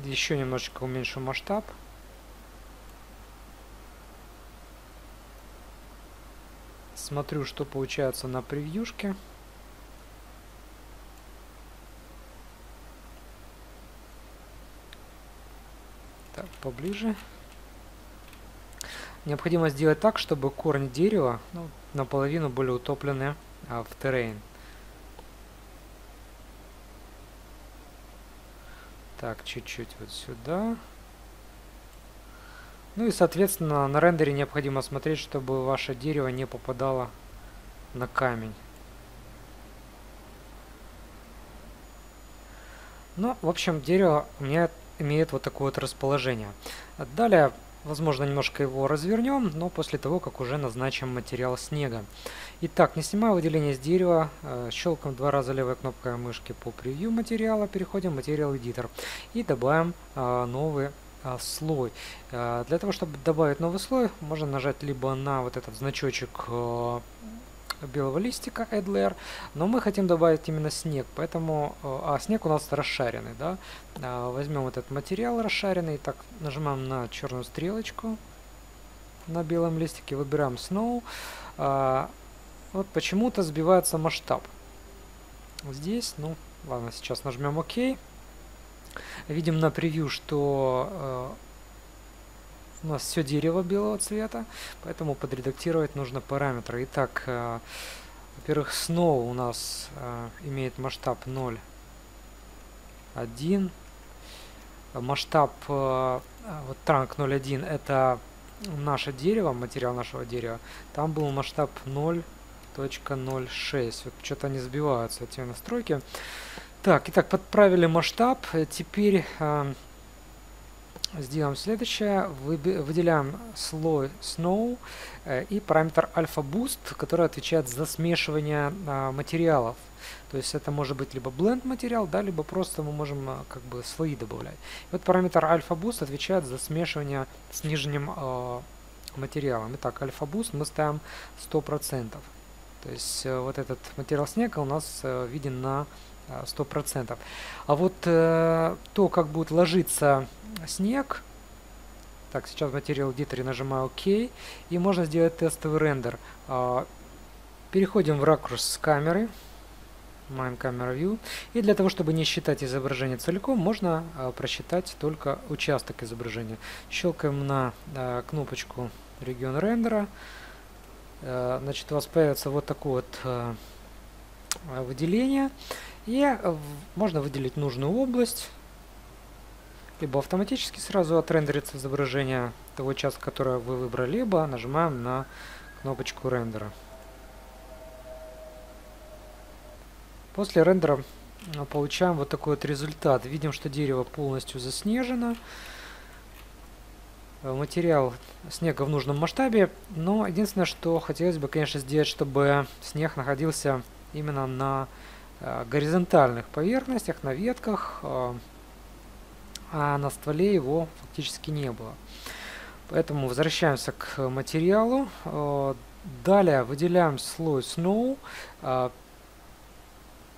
Еще немножечко уменьшу масштаб. Смотрю, что получается на превьюшке. Так, поближе. Необходимо сделать так, чтобы корни дерева ну, наполовину были утоплены а, в террейн. Так, чуть-чуть вот сюда. Ну и, соответственно, на рендере необходимо смотреть, чтобы ваше дерево не попадало на камень. Ну, в общем, дерево у меня имеет вот такое вот расположение. Далее возможно, немножко его развернем, но после того, как уже назначим материал снега. Итак, не снимая выделение с дерева, э, щелкаем два раза левой кнопкой мышки по превью материала, переходим в материал эдитор и добавим э, новый э, слой. Для того, чтобы добавить новый слой, можно нажать либо на вот этот значочек белого листика Add Layer, но мы хотим добавить именно снег, поэтому, э, а снег у нас расшаренный, да, а, возьмем этот материал расшаренный, так, нажимаем на черную стрелочку на белом листике, выбираем Snow, а, вот почему-то сбивается масштаб. Здесь, ну, ладно, сейчас нажмем ОК. Видим на превью, что э, у нас все дерево белого цвета, поэтому подредактировать нужно параметры. Итак, э, во-первых, Snow у нас э, имеет масштаб 0, 1. Масштаб, э, вот Trunk 0.1 это наше дерево, материал нашего дерева. Там был масштаб 0.06. Вот что-то они сбиваются, эти настройки. Так, итак, подправили масштаб. Теперь э, Сделаем следующее. Выделяем слой Snow э, и параметр Alpha Boost, который отвечает за смешивание а, материалов. То есть это может быть либо blend материал, да, либо просто мы можем а, как бы слои добавлять. Вот параметр Alpha Boost отвечает за смешивание с нижним э, материалом. Итак, Alpha Boost мы ставим 100%. То есть э, вот этот материал снега у нас э, виден на сто процентов. А вот то, как будет ложиться снег, так, сейчас Material Editor нажимаю ОК, и можно сделать тестовый рендер. Э, переходим в ракурс камеры, Mime Camera View, и для того, чтобы не считать изображение целиком, можно э, просчитать только участок изображения. Щелкаем на э, кнопочку регион рендера, значит, у вас появится вот такое вот выделение. И можно выделить нужную область, либо автоматически сразу отрендерится изображение того участка, который вы выбрали, либо нажимаем на кнопочку рендера. После рендера э, получаем вот такой вот результат. Видим, что дерево полностью заснежено. Э, материал снега в нужном масштабе, но единственное, что хотелось бы, конечно, сделать, чтобы снег находился именно на Э, горизонтальных поверхностях, на ветках, а на стволе его фактически не было. Поэтому возвращаемся к материалу. Э, далее выделяем слой Snow.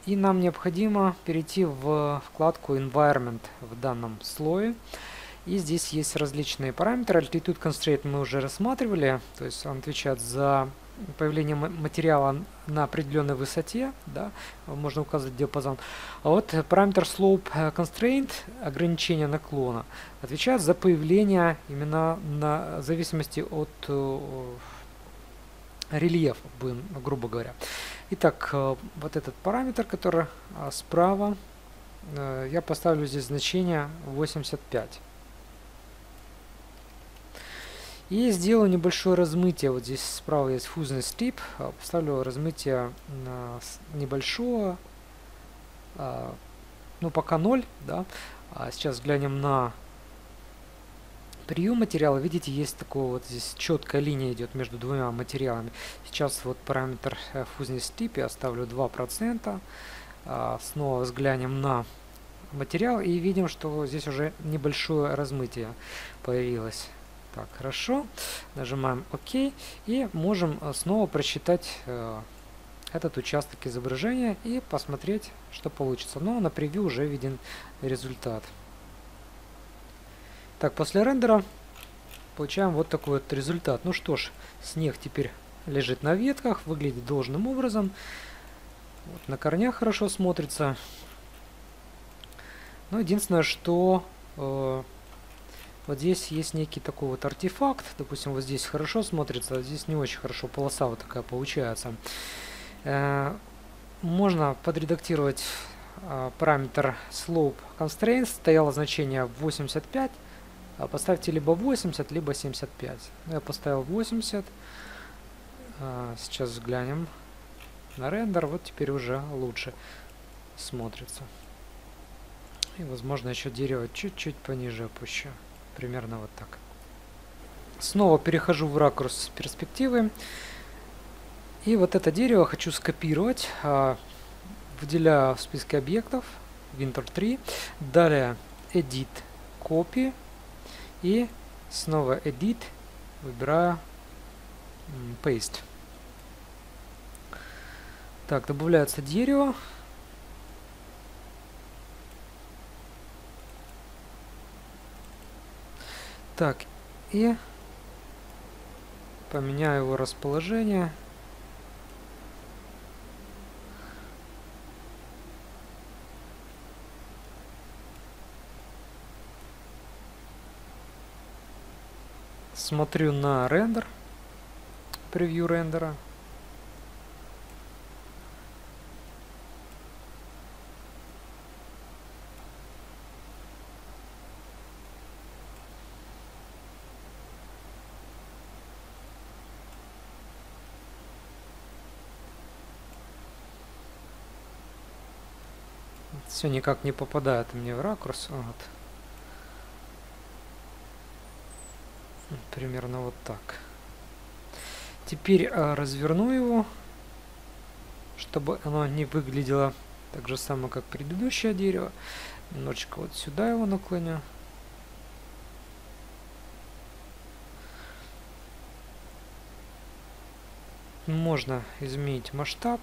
И нам необходимо перейти в вкладку Environment в данном слое. И здесь есть различные параметры. Altitude Constraint мы уже рассматривали. То есть он отвечает за появление материала на определенной высоте, да, можно указать диапазон. А вот параметр slope constraint, ограничение наклона, отвечает за появление именно на зависимости от э, рельефа, грубо говоря. Итак, э, вот этот параметр, который э, справа, э, я поставлю здесь значение 85. И сделаю небольшое размытие. Вот здесь справа есть фузный стрип. А, поставлю размытие небольшое. А, ну, пока 0. Да? А сейчас глянем на прием материала. Видите, есть такое вот здесь четкая линия идет между двумя материалами. Сейчас вот параметр э, фузный стрип я оставлю 2%. Снова взглянем на материал и видим, что здесь уже небольшое размытие появилось. Так, хорошо. Нажимаем ОК. И можем э, снова просчитать э, этот участок изображения и посмотреть, что получится. Но на превью уже виден результат. Так, после рендера получаем вот такой вот результат. Ну что ж, снег теперь лежит на ветках, выглядит должным образом. Вот, на корнях хорошо смотрится. Но единственное, что э, вот здесь есть некий такой вот артефакт. Допустим, вот здесь хорошо смотрится, а здесь не очень хорошо. Полоса вот такая получается. Э, можно подредактировать э, параметр slope constraints. Стояло значение 85. А поставьте либо 80, либо 75. Я поставил 80. Э, сейчас взглянем на рендер. Вот теперь уже лучше смотрится. И возможно еще дерево чуть-чуть пониже опущу примерно вот так. Снова перехожу в ракурс перспективы. И вот это дерево хочу скопировать. А, выделяю в списке объектов Winter 3. Далее Edit Copy. И снова Edit. Выбираю Paste. Так, добавляется дерево. Так, и поменяю его расположение. Смотрю на рендер, превью рендера. Все никак не попадает мне в ракурс. Вот. Примерно вот так. Теперь а, разверну его, чтобы оно не выглядело так же самое, как предыдущее дерево. Немножечко вот сюда его наклоню. Можно изменить масштаб.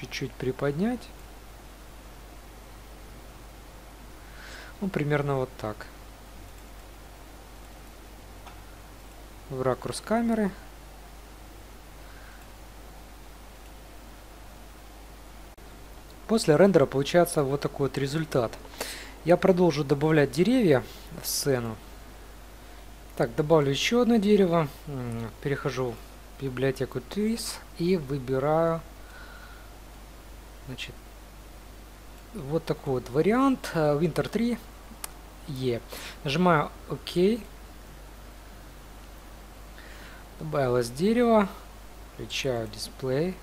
Чуть-чуть приподнять. Ну, примерно вот так. В ракурс камеры. После рендера получается вот такой вот результат. Я продолжу добавлять деревья в сцену. Так, добавлю еще одно дерево. Перехожу в библиотеку Trees и выбираю Значит, вот такой вот вариант. Э, Winter 3 E. Нажимаю ОК. Добавилось дерево. Включаю дисплей.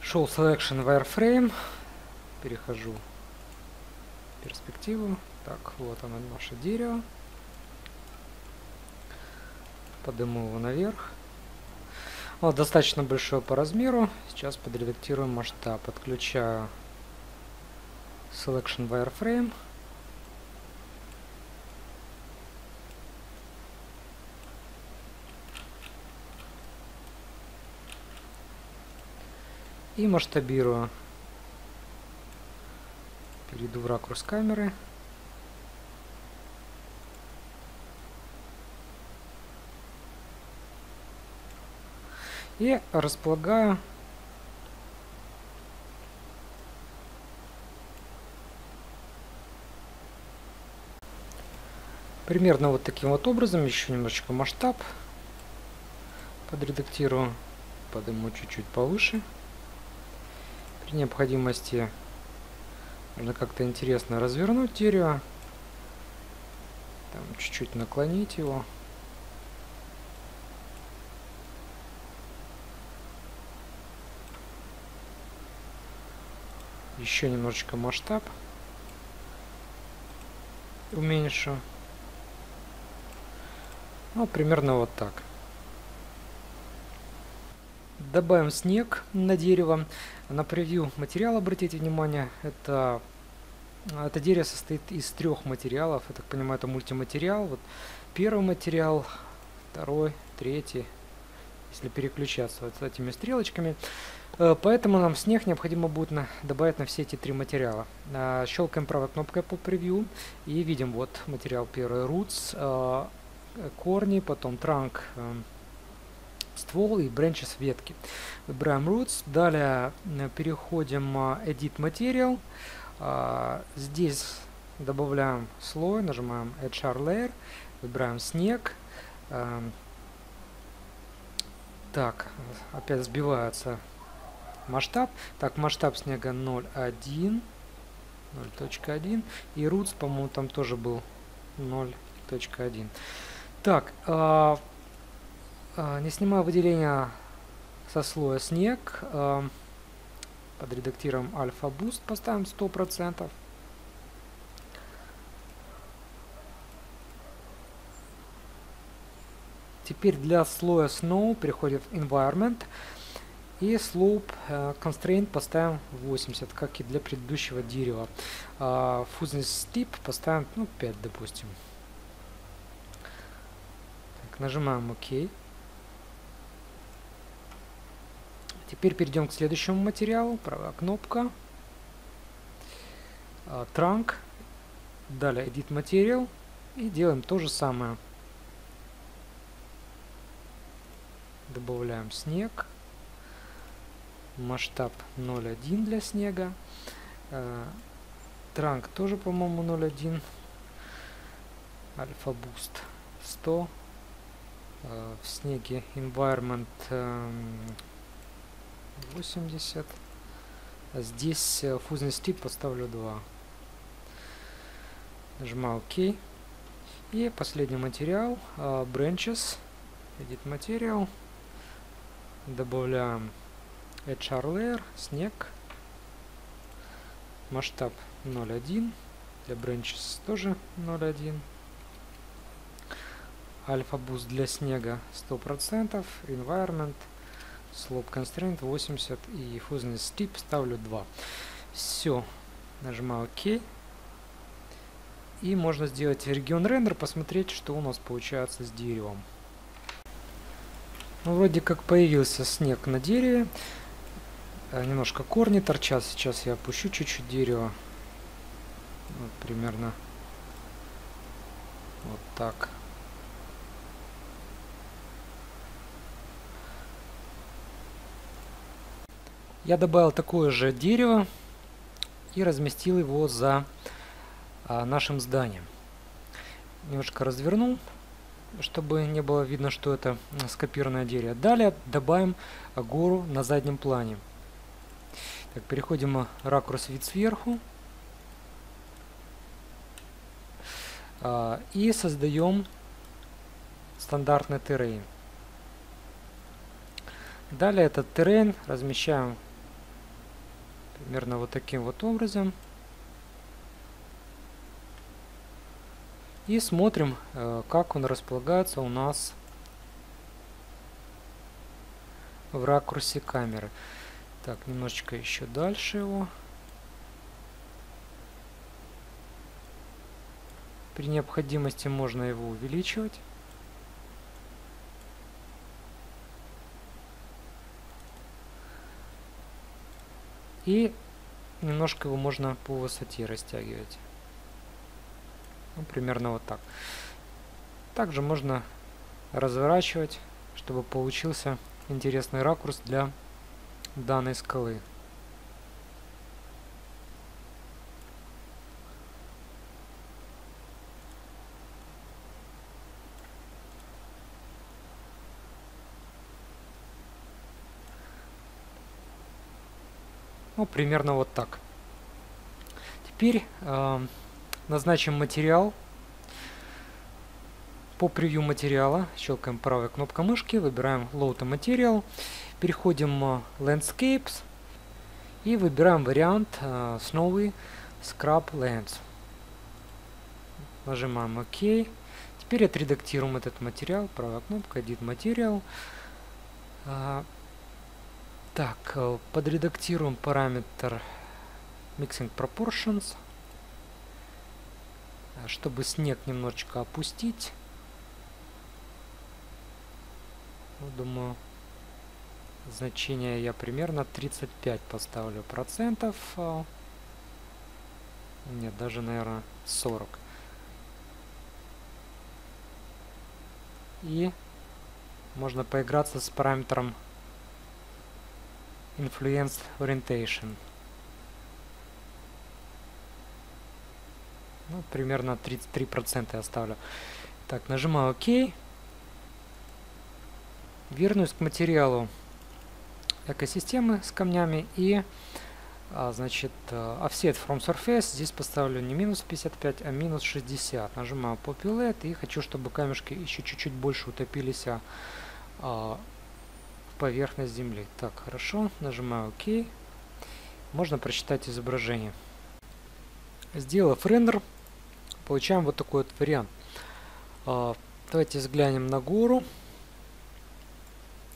Show Selection Wireframe. Перехожу в перспективу. Так, вот оно наше дерево. Подниму его наверх. Вот, достаточно большой по размеру. Сейчас подредактируем масштаб. Подключаю Selection Wireframe. И масштабирую. Перейду в ракурс камеры. И располагаю примерно вот таким вот образом. Еще немножечко масштаб подредактирую подниму чуть-чуть повыше. При необходимости можно как-то интересно развернуть дерево там чуть-чуть наклонить его еще немножечко масштаб уменьшу. Ну, примерно вот так. Добавим снег на дерево. На превью материал, обратите внимание, это, это дерево состоит из трех материалов. Я так понимаю, это мультиматериал. Вот первый материал, второй, третий. Если переключаться вот с этими стрелочками. Э, поэтому нам снег необходимо будет на, добавить на все эти три материала. А, щелкаем правой кнопкой по превью и видим вот материал первый roots, а, корни, потом trunk, ствол и branches ветки. Выбираем roots, далее переходим edit material, здесь добавляем слой, нажимаем HR layer, выбираем снег, так, опять сбиваются масштаб. Так, масштаб снега 0.1. 0.1. И рутс, по-моему, там тоже был 0.1. Так, э, э, не снимая выделения со слоя снег, а, э, подредактируем Alpha Boost поставим 100%. Теперь для слоя Snow переходим в Environment. И slope uh, constraint поставим 80, как и для предыдущего дерева. Uh, Fuzziness tip поставим ну, 5, допустим. Так, нажимаем ОК. Теперь перейдем к следующему материалу. Правая кнопка. Uh, trunk. Далее Edit Material. И делаем то же самое. Добавляем снег масштаб 0.1 для снега. Trunk тоже, по-моему, 0.1. Alpha boost 100. В снеге environment 80. А здесь фузный стип поставлю 2. Нажимаю ОК. И последний материал, branches, edit материал. Добавляем HR Layer, снег, масштаб 0.1, для Branches тоже 0.1, Альфа Boost для снега 100%, Environment, Slope Constraint 80 и Fuzziness Tip ставлю 2. Все, нажимаю ОК. И можно сделать регион рендер, посмотреть, что у нас получается с деревом. Ну, вроде как появился снег на дереве. Э, немножко корни торчат. Сейчас я опущу чуть-чуть дерево. Вот примерно вот так. Я добавил такое же дерево и разместил его за а, нашим зданием. Немножко развернул, чтобы не было видно, что это скопированное дерево. Далее добавим гору на заднем плане. Так, переходим ракурс вид сверху. А, и создаем стандартный террейн. Далее этот террейн размещаем примерно вот таким вот образом. И смотрим, э, как он располагается у нас в ракурсе камеры. Так, немножечко еще дальше его. При необходимости можно его увеличивать. И немножко его можно по высоте растягивать. Ну, примерно вот так. Также можно разворачивать, чтобы получился интересный ракурс для данной скалы. Ну, примерно вот так. Теперь э, назначим материал. По превью материала щелкаем правой кнопкой мышки, выбираем Load Material. Переходим в Landscapes и выбираем вариант uh, Snowy Scrub Lands. Нажимаем ОК. Теперь отредактируем этот материал. Правая кнопка Edit Material. Uh, так, э, подредактируем параметр Mixing Proportions, чтобы снег немножечко опустить. Ну, думаю, значение я примерно 35 поставлю процентов. А, нет, даже, наверное, 40. И можно поиграться с параметром Influence Orientation. Ну, примерно 33% я оставлю. Так, нажимаю ОК. Вернусь к материалу экосистемы с камнями. И а, значит offset from surface. Здесь поставлю не минус 55 а минус 60 нажимаю populate и хочу чтобы камешки еще чуть-чуть больше утопились а, а, в поверхность земли. Так хорошо. Нажимаю ок. Можно прочитать изображение. Сделав рендер получаем вот такой вот вариант. Давайте взглянем на гору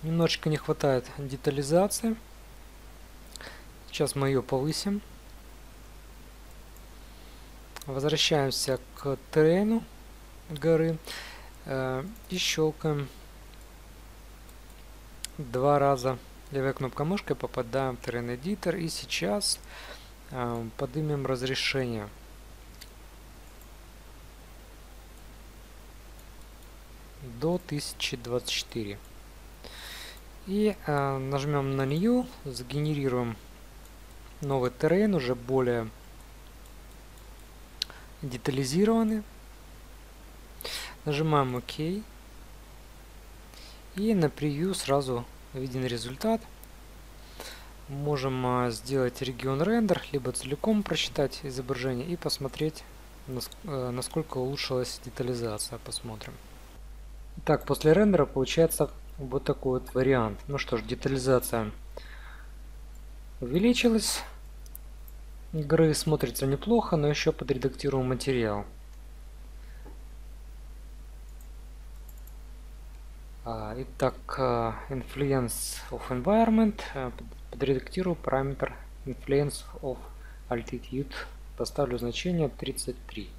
Немножечко не хватает детализации. Сейчас мы ее повысим. Возвращаемся к террену горы. Э, и щелкаем два раза левой кнопкой мышкой попадаем в террен эдитор. И сейчас э, поднимем разрешение. До 1024 и э, нажмем на New, сгенерируем новый террен, уже более детализированный. Нажимаем ОК. И на превью сразу виден результат. Можем а, сделать регион рендер, либо целиком прочитать изображение и посмотреть, э, насколько улучшилась детализация. Посмотрим. Так, после рендера получается вот такой вот вариант. Ну что ж, детализация увеличилась. Игры смотрится неплохо, но еще подредактируем материал. А, итак, а, influence of environment. А, подредактирую параметр influence of altitude. Поставлю значение 33.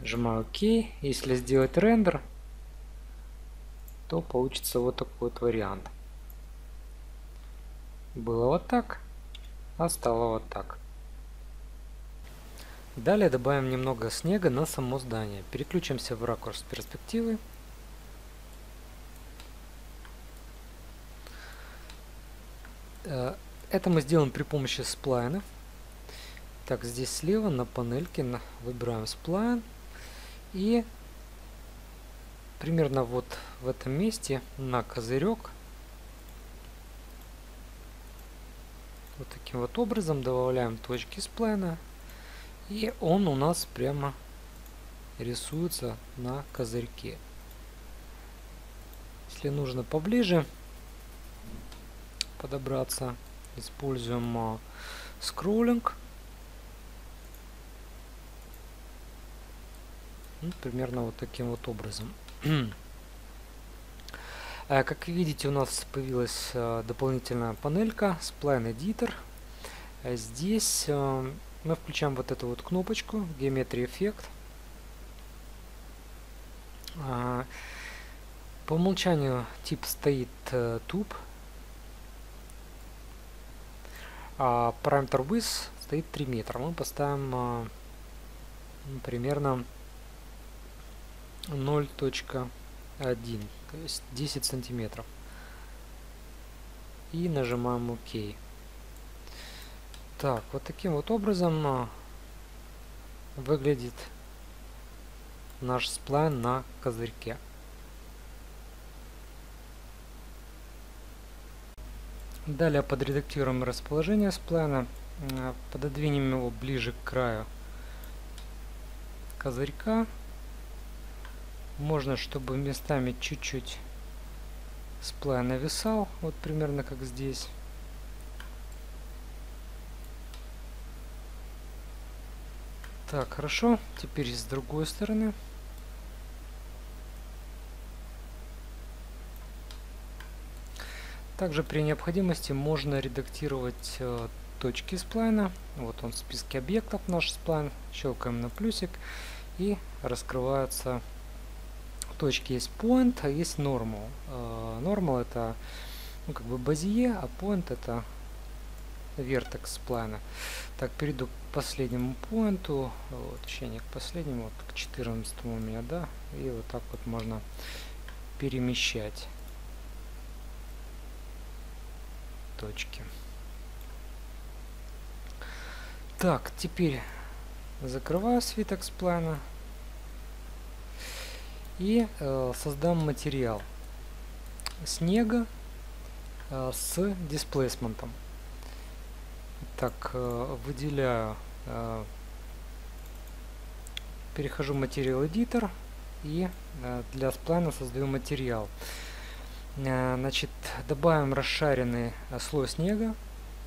Нажимаю ОК. Если сделать рендер, то получится вот такой вот вариант. Было вот так, а стало вот так. Далее добавим немного снега на само здание. Переключимся в ракурс перспективы. Э, это мы сделаем при помощи сплайнов. Так, здесь слева на панельке выбираем сплайн. И примерно вот в этом месте на козырек. Вот таким вот образом добавляем точки сплайна и он у нас прямо рисуется на козырьке. Если нужно поближе подобраться используем а, скроллинг. Ну, примерно вот таким вот образом как видите, у нас появилась э, дополнительная панелька Spline Editor. Э, здесь мы включаем вот эту вот кнопочку Geometry Effect. По умолчанию тип стоит tube, а параметр width стоит 3 метра. Мы поставим примерно 0.1 то есть 10 сантиметров. И нажимаем ОК. Так, вот таким вот образом а, выглядит наш сплайн на козырьке. Далее подредактируем расположение сплайна, а, пододвинем его ближе к краю козырька можно, чтобы местами чуть-чуть сплай нависал, вот примерно как здесь. Так, хорошо. Теперь с другой стороны. Также при необходимости можно редактировать э, точки сплайна. Вот он в списке объектов наш сплайн. Щелкаем на плюсик и раскрывается точки есть point, а есть normal. Uh, normal это ну, как бы базие, а point это vertex плана. Так, перейду к последнему поинту, вот, точнее к последнему, вот, к 14 у меня, да, и вот так вот можно перемещать точки. Так, теперь закрываю свиток сплайна и э, создам материал снега э, с дисплейсментом. Так, э, выделяю, э, перехожу в материал Editor и э, для сплайна создаю материал. Э, значит, добавим расшаренный э, слой снега,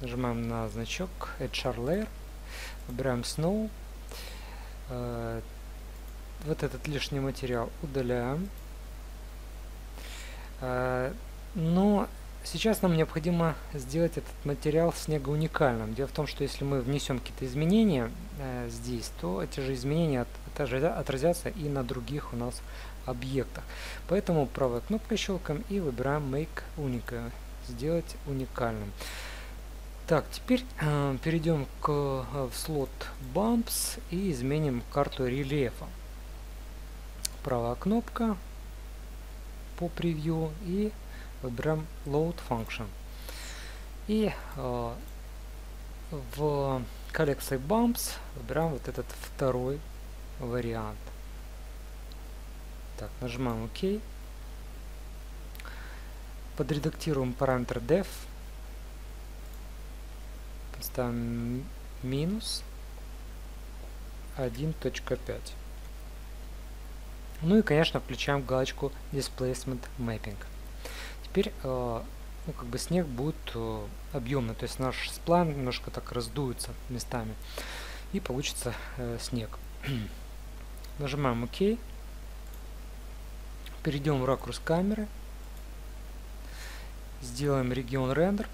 нажимаем на значок HR Layer, выбираем Snow, э, вот этот лишний материал удаляем. Э, но сейчас нам необходимо сделать этот материал снега уникальным. Дело в том, что если мы внесем какие-то изменения э, здесь, то эти же изменения от, отразятся и на других у нас объектах. Поэтому правой кнопкой щелкаем и выбираем Make Unique. Сделать уникальным. Так, теперь э, перейдем к, э, в слот Bumps и изменим карту рельефа. Правая кнопка по превью и выбираем Load Function. И э, в коллекции Bumps выбираем вот этот второй вариант. Так, нажимаем ОК. Подредактируем параметр def ставим минус 1.5. Ну и, конечно, включаем галочку Displacement Mapping. Теперь э, ну, как бы снег будет э, объемный, то есть наш сплан немножко так раздуется местами. И получится э, снег. [CLEARS THROAT] Нажимаем ОК. Перейдем в ракурс камеры. Сделаем регион рендер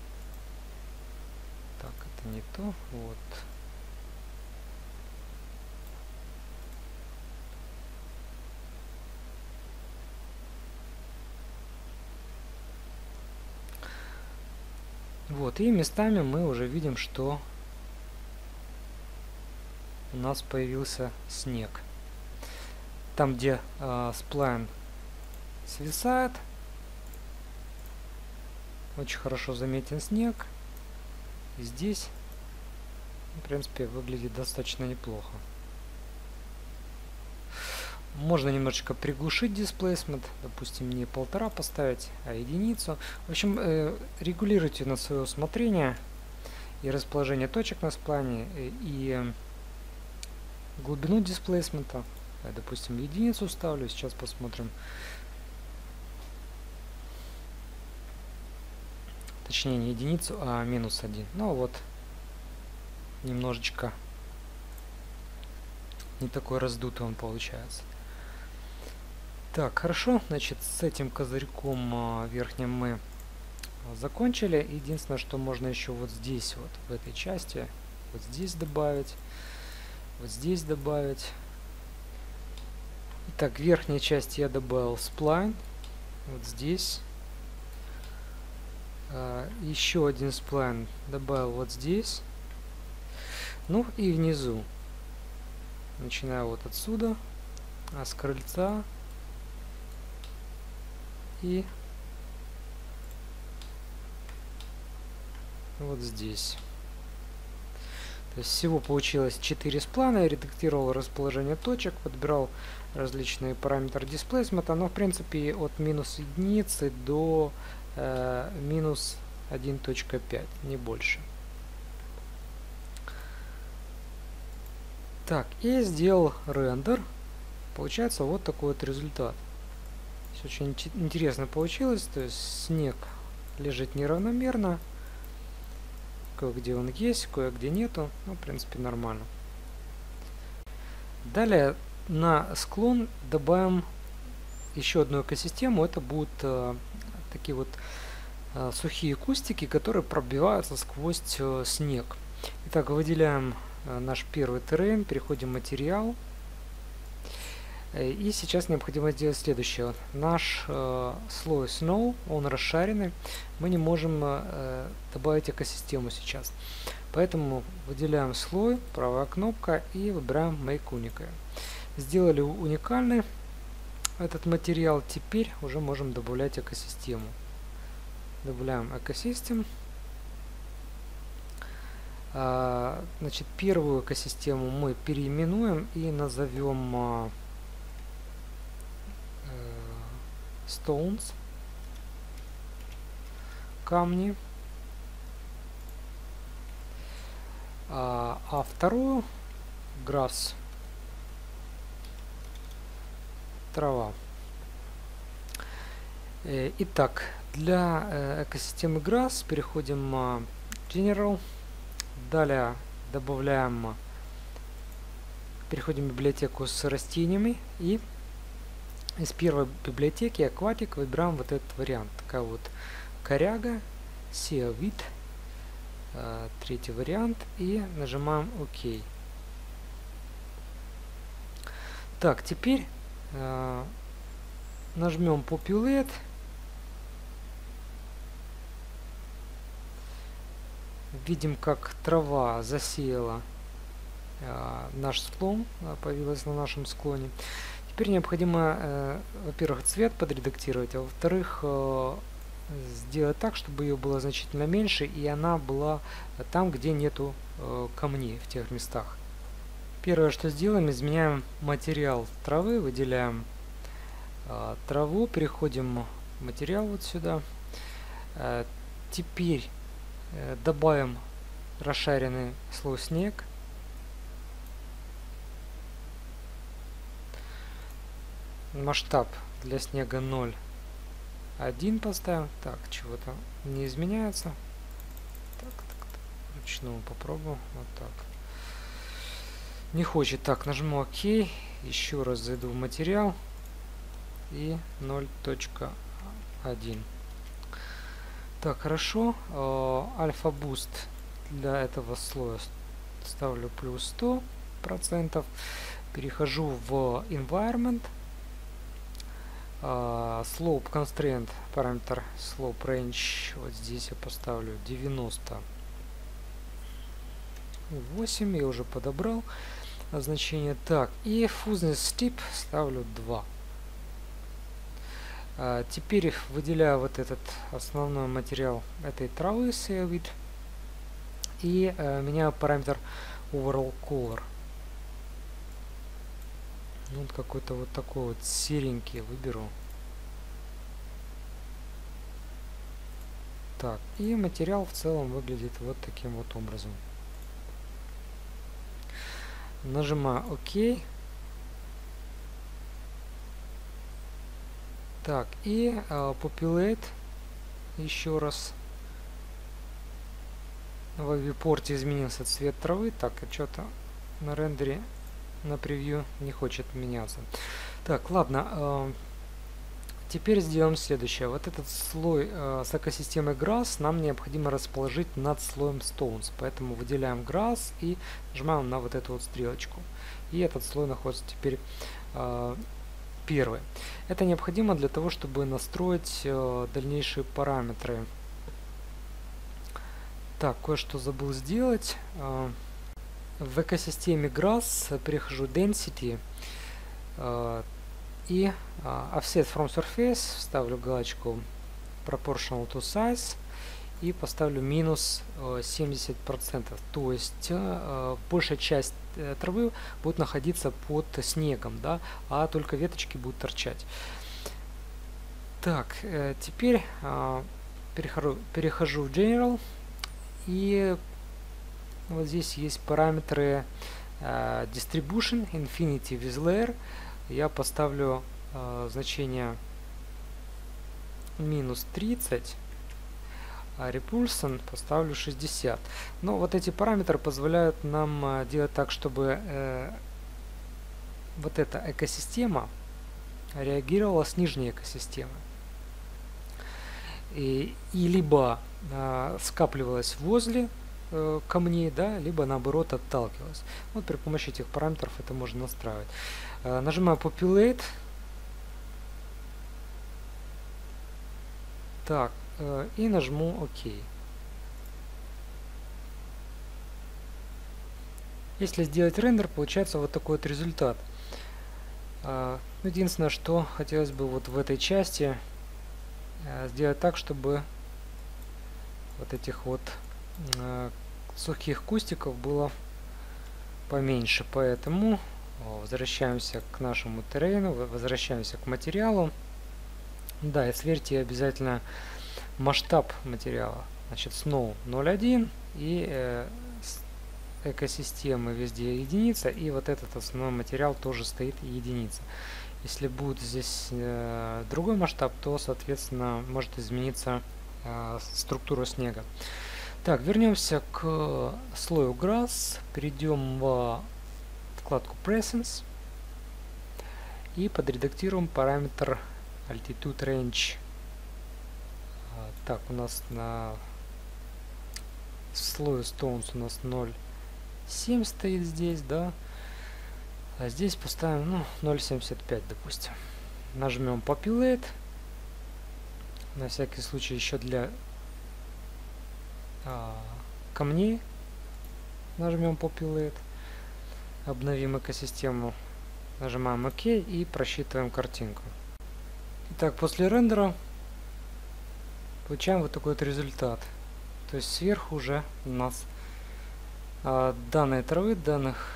не то. Вот. Вот, и местами мы уже видим, что у нас появился снег. Там, где э, сплайн свисает, очень хорошо заметен снег. Здесь, в принципе, выглядит достаточно неплохо. Можно немножечко приглушить displacement, допустим, не полтора поставить, а единицу. В общем, э, регулируйте на свое усмотрение и расположение точек на сплане, э, и глубину дисплейсмента. Допустим, единицу ставлю, сейчас посмотрим. Точнее, не единицу, а минус один. Ну вот, немножечко не такой раздутый он получается. Так, хорошо, значит, с этим козырьком а, верхним мы закончили. Единственное, что можно еще вот здесь, вот в этой части, вот здесь добавить, вот здесь добавить. Итак, верхней части я добавил сплайн, вот здесь. А, еще один сплайн добавил вот здесь. Ну и внизу. Начинаю вот отсюда, а с крыльца и вот здесь. То есть всего получилось 4 сплана, я редактировал расположение точек, подбирал различные параметры дисплейсмента, но в принципе от минус единицы до э, минус 1.5, не больше. Так, и сделал рендер. Получается вот такой вот результат. Все очень интересно получилось. То есть снег лежит неравномерно. Кое-где он есть, кое-где нету. Ну, в принципе, нормально. Далее на склон добавим еще одну экосистему. Это будут э, такие вот э, сухие кустики, которые пробиваются сквозь э, снег. Итак, выделяем э, наш первый террейн, переходим в материал. Э, и сейчас необходимо сделать следующее. Наш э, слой Snow, он расшаренный, мы не можем э, добавить экосистему сейчас. Поэтому выделяем слой, правая кнопка и выбираем Make Unique. Сделали уникальный этот материал, теперь уже можем добавлять экосистему. Добавляем экосистем. А, значит, первую экосистему мы переименуем и назовем а, э, stones, камни. А, а вторую grass трава. Э, итак, для э, экосистемы Grass переходим в General. Далее добавляем, переходим в библиотеку с растениями и из первой библиотеки Aquatic выбираем вот этот вариант. Такая вот коряга, SEO э, третий вариант и нажимаем ОК. Так, теперь э, нажмем Populate. Видим, как трава засеяла э, наш склон, э, появилась на нашем склоне. Теперь необходимо, э, во-первых, цвет подредактировать, а во-вторых, э, сделать так, чтобы ее было значительно меньше, и она была там, где нету э, камней, в тех местах. Первое, что сделаем, изменяем материал травы, выделяем э, траву, переходим материал вот сюда. Э, теперь э, добавим расшаренный слой снег. Масштаб для снега 0 1 поставим так чего-то не изменяется. Так, так, так. Вручную попробую. Вот так. Не хочет. Так нажму ок. Еще раз зайду в материал. И 0.1 так хорошо. Alpha boost для этого слоя ставлю плюс 100 процентов. Перехожу в environment slope constraint параметр slope range вот здесь я поставлю 90 8 я уже подобрал значение. Так и fuzziness tip ставлю 2 uh, а, теперь выделяю вот этот основной материал этой травы Seaweed и uh, меняю параметр overall color ну, вот какой-то вот такой вот серенький выберу. Так, и материал в целом выглядит вот таким вот образом. Нажимаю ОК. Так, и э, Populate еще раз. В випорте изменился цвет травы. Так, а что-то на рендере на превью не хочет меняться. Так, ладно. Э, теперь сделаем следующее. Вот этот слой э, с экосистемой Grass нам необходимо расположить над слоем Stones. Поэтому выделяем Grass и нажимаем на вот эту вот стрелочку. И этот слой находится теперь э, первый. Это необходимо для того, чтобы настроить дальнейшие параметры. Так, кое-что забыл сделать. В экосистеме Grass перехожу Density э, и э, Offset from Surface, ставлю галочку Proportional to Size и поставлю минус э, 70%. То есть большая часть э, травы будет находиться под снегом, да, а только веточки будут торчать. Так, э, теперь перехожу в General и вот здесь есть параметры uh, Distribution, Infinity with Layer. Я поставлю uh, значение минус 30, а Repulsion поставлю 60. Но вот эти параметры позволяют нам uh, делать так, чтобы uh, вот эта экосистема реагировала с нижней экосистемы. И, и либо э, скапливалась возле э, камней, да, либо наоборот отталкивалась. Вот при помощи этих параметров это можно настраивать. Э, нажимаю Populate. Так, э, и нажму ОК. Если сделать рендер, получается вот такой вот результат. Э, единственное, что хотелось бы вот в этой части э, сделать так, чтобы вот этих вот сухих кустиков было поменьше, поэтому возвращаемся к нашему террейну, возвращаемся к материалу. Да, и сверьте обязательно масштаб материала. Значит, Snow 0.1 и э, экосистемы везде единица, и вот этот основной материал тоже стоит единица. Если будет здесь э, другой масштаб, то, соответственно, может измениться э, структура снега. Так, вернемся к слою Grass, перейдем в вкладку Presence и подредактируем параметр altitude range. А, так, у нас на слое stones у нас 0,7 стоит здесь, да. А здесь поставим, ну, 0,75, допустим. Нажмем Populate. На всякий случай еще для камней нажмем Populate. Обновим экосистему. Нажимаем ОК и просчитываем картинку. Итак, после рендера получаем вот такой вот результат. То есть сверху уже у нас а, данной травы, данных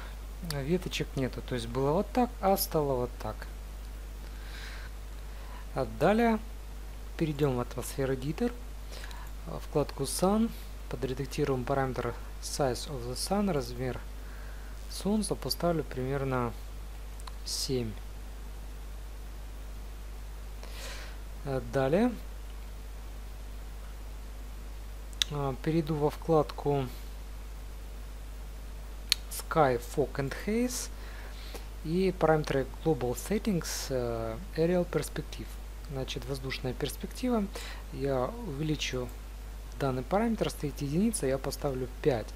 веточек нету. То есть было вот так, а стало вот так. А далее перейдем в атмосферу Editor, вкладку Sun, подредактируем параметр Size of the Sun, размер Солнца поставлю примерно 7. А далее а, перейду во вкладку Sky, Fog and Haze и параметры Global Settings uh, Aerial Perspective. Значит, воздушная перспектива. Я увеличу данный параметр, стоит единица, я поставлю 5.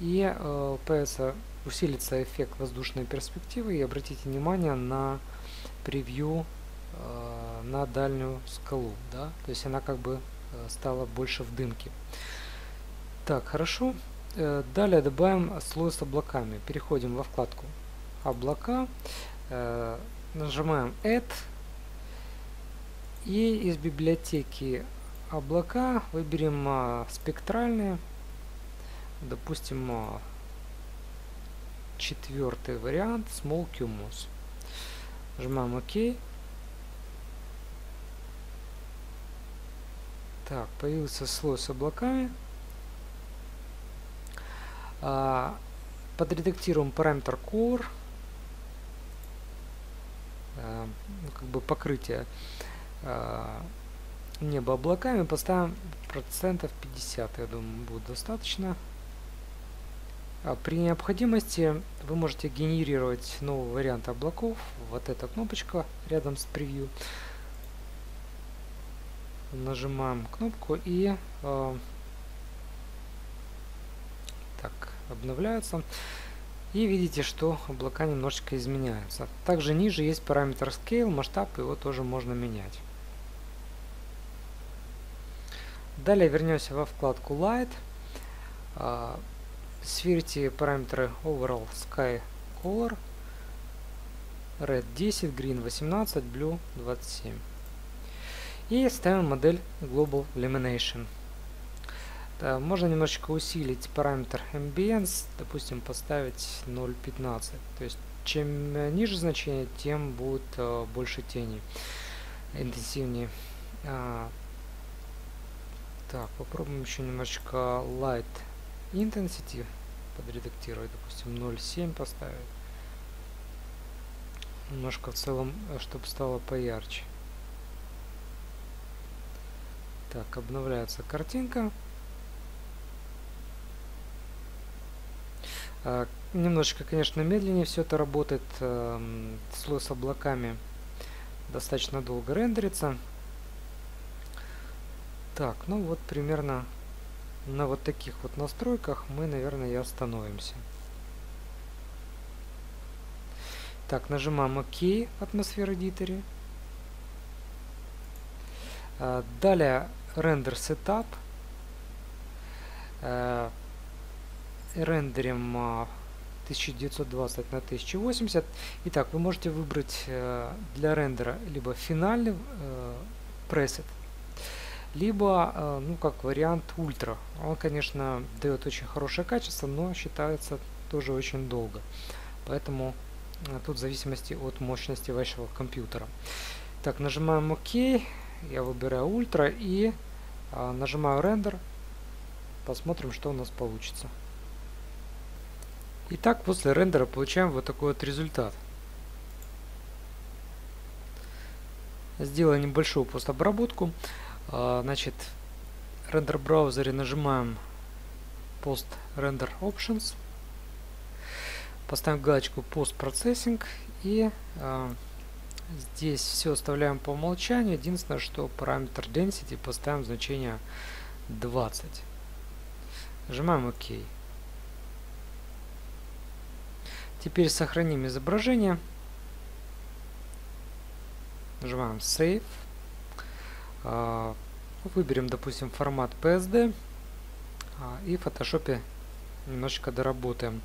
И uh, появится, усилится эффект воздушной перспективы. И обратите внимание на превью uh, на дальнюю скалу. Да? То есть она как бы стала больше в дымке. Так, хорошо. Э, далее добавим слой с облаками. Переходим во вкладку облака, э, нажимаем Add и из библиотеки облака выберем а, спектральные, допустим, а, четвертый вариант Small Cumulus. Нажимаем ОК. Так, появился слой с облаками. А, подредактируем параметр core, а, ну, как бы покрытие а, неба облаками, поставим процентов 50, я думаю, будет достаточно. А при необходимости вы можете генерировать новый вариант облаков. Вот эта кнопочка рядом с превью. Нажимаем кнопку и э, так, обновляются. И видите, что облака немножечко изменяются. Также ниже есть параметр Scale, масштаб, его тоже можно менять. Далее вернемся во вкладку Light. А, сверьте параметры Overall Sky Color. Red 10, Green 18, Blue 27. И ставим модель Global Illumination. Да, можно немножечко усилить параметр ambience, допустим, поставить 0.15. То есть, чем э, ниже значение, тем будет э, больше тени, интенсивнее. Так, попробуем еще немножечко light intensity подредактировать, допустим, 0.7 поставить. Немножко в целом, э, чтобы стало поярче. Так, обновляется картинка. А, немножечко, конечно, медленнее все это работает. Эм, слой с облаками достаточно долго рендерится. Так, ну вот примерно на вот таких вот настройках мы, наверное, и остановимся. Так, нажимаем ОК атмосфера Editor. А, далее рендер Setup рендерим 1920 а, на 1080. Итак, вы можете выбрать э, для рендера либо финальный э, пресет, либо, э, ну, как вариант ультра. Он, конечно, дает очень хорошее качество, но считается тоже очень долго. Поэтому тут в зависимости от мощности вашего компьютера. Так, нажимаем ОК, я выбираю ультра и нажимаю рендер. Посмотрим, что у нас получится. Итак, после рендера получаем вот такой вот результат. Сделаем небольшую постобработку. А, значит, в рендер браузере нажимаем Post Render Options. Поставим галочку Post Processing и э, Здесь все оставляем по умолчанию. Единственное, что параметр density поставим значение 20. Нажимаем ОК. Теперь сохраним изображение. Нажимаем Save. А, выберем, допустим, формат PSD. А, и в Photoshop немножечко доработаем.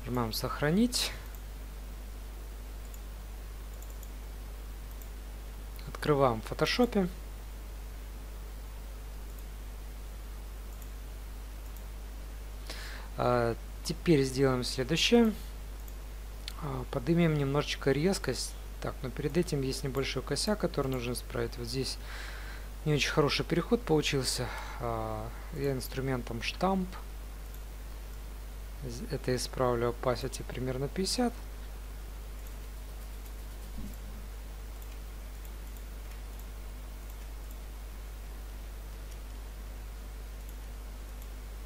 Нажимаем Сохранить. Открываем в Photoshop. А, теперь сделаем следующее. Поднимем немножечко резкость. Так, но перед этим есть небольшой косяк, который нужно исправить. Вот здесь не очень хороший переход получился. А, я инструментом штамп. Это исправлю opacity примерно 50.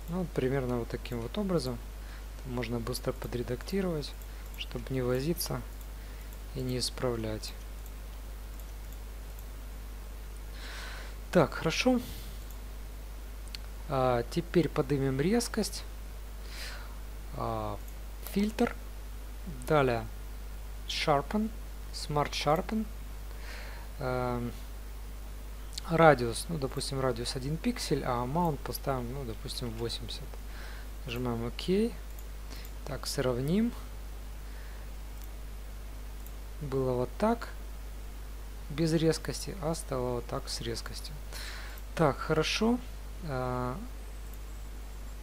Ну, примерно вот таким вот образом. Можно быстро подредактировать, чтобы не возиться и не исправлять. Так, хорошо. А, теперь поднимем резкость. А, фильтр. Далее Sharpen. Smart Sharpen. А, радиус, ну, допустим, радиус 1 пиксель, а mount поставим, ну, допустим, 80. Нажимаем ОК. Так, сравним. Было вот так, без резкости, а стало вот так с резкостью. Так, хорошо. А,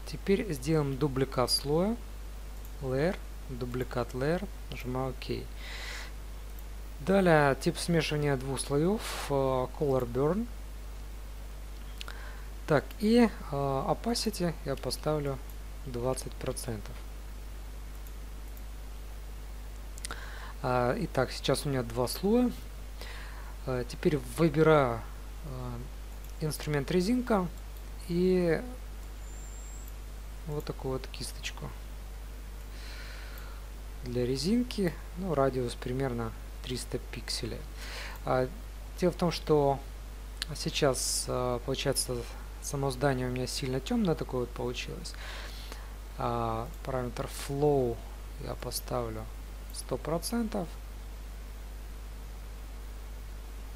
теперь сделаем дубликат слоя. Layer, дубликат layer, нажимаю ОК. Далее тип смешивания двух слоев, uh, Color Burn. Так, и uh, Opacity я поставлю 20%. Итак, сейчас у меня два слоя. Uh, теперь выбираю uh, инструмент резинка и вот такую вот кисточку для резинки. Ну, радиус примерно 300 пикселей. А, дело в том, что сейчас, а, получается, само здание у меня сильно темное такое вот получилось. А, параметр flow я поставлю 100%.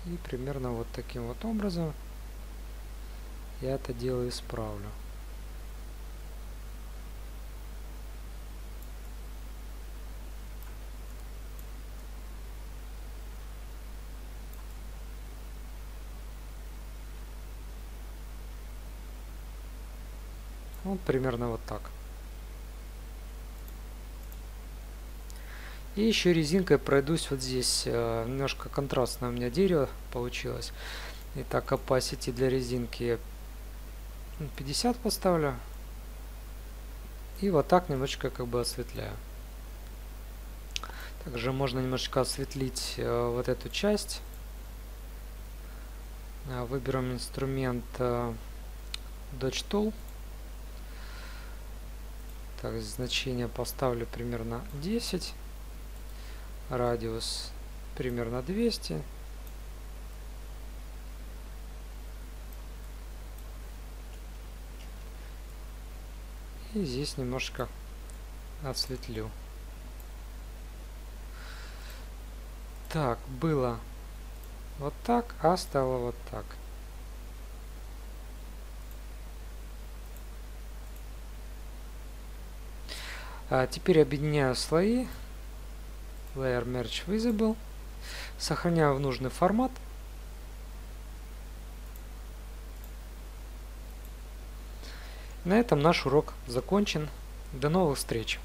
И примерно вот таким вот образом я это дело исправлю. Вот примерно вот так. И еще резинкой пройдусь вот здесь. Э, немножко контрастное у меня дерево получилось. Итак, opacity для резинки 50 поставлю. И вот так немножечко как бы осветляю. Также можно немножечко осветлить э, вот эту часть. Э, выберем инструмент Dodge Tool. Так, значение поставлю примерно 10. Радиус примерно 200. И здесь немножко осветлю. Так, было вот так, а стало вот так. А теперь объединяю слои. Layer Merge Visible. Сохраняю в нужный формат. На этом наш урок закончен. До новых встреч!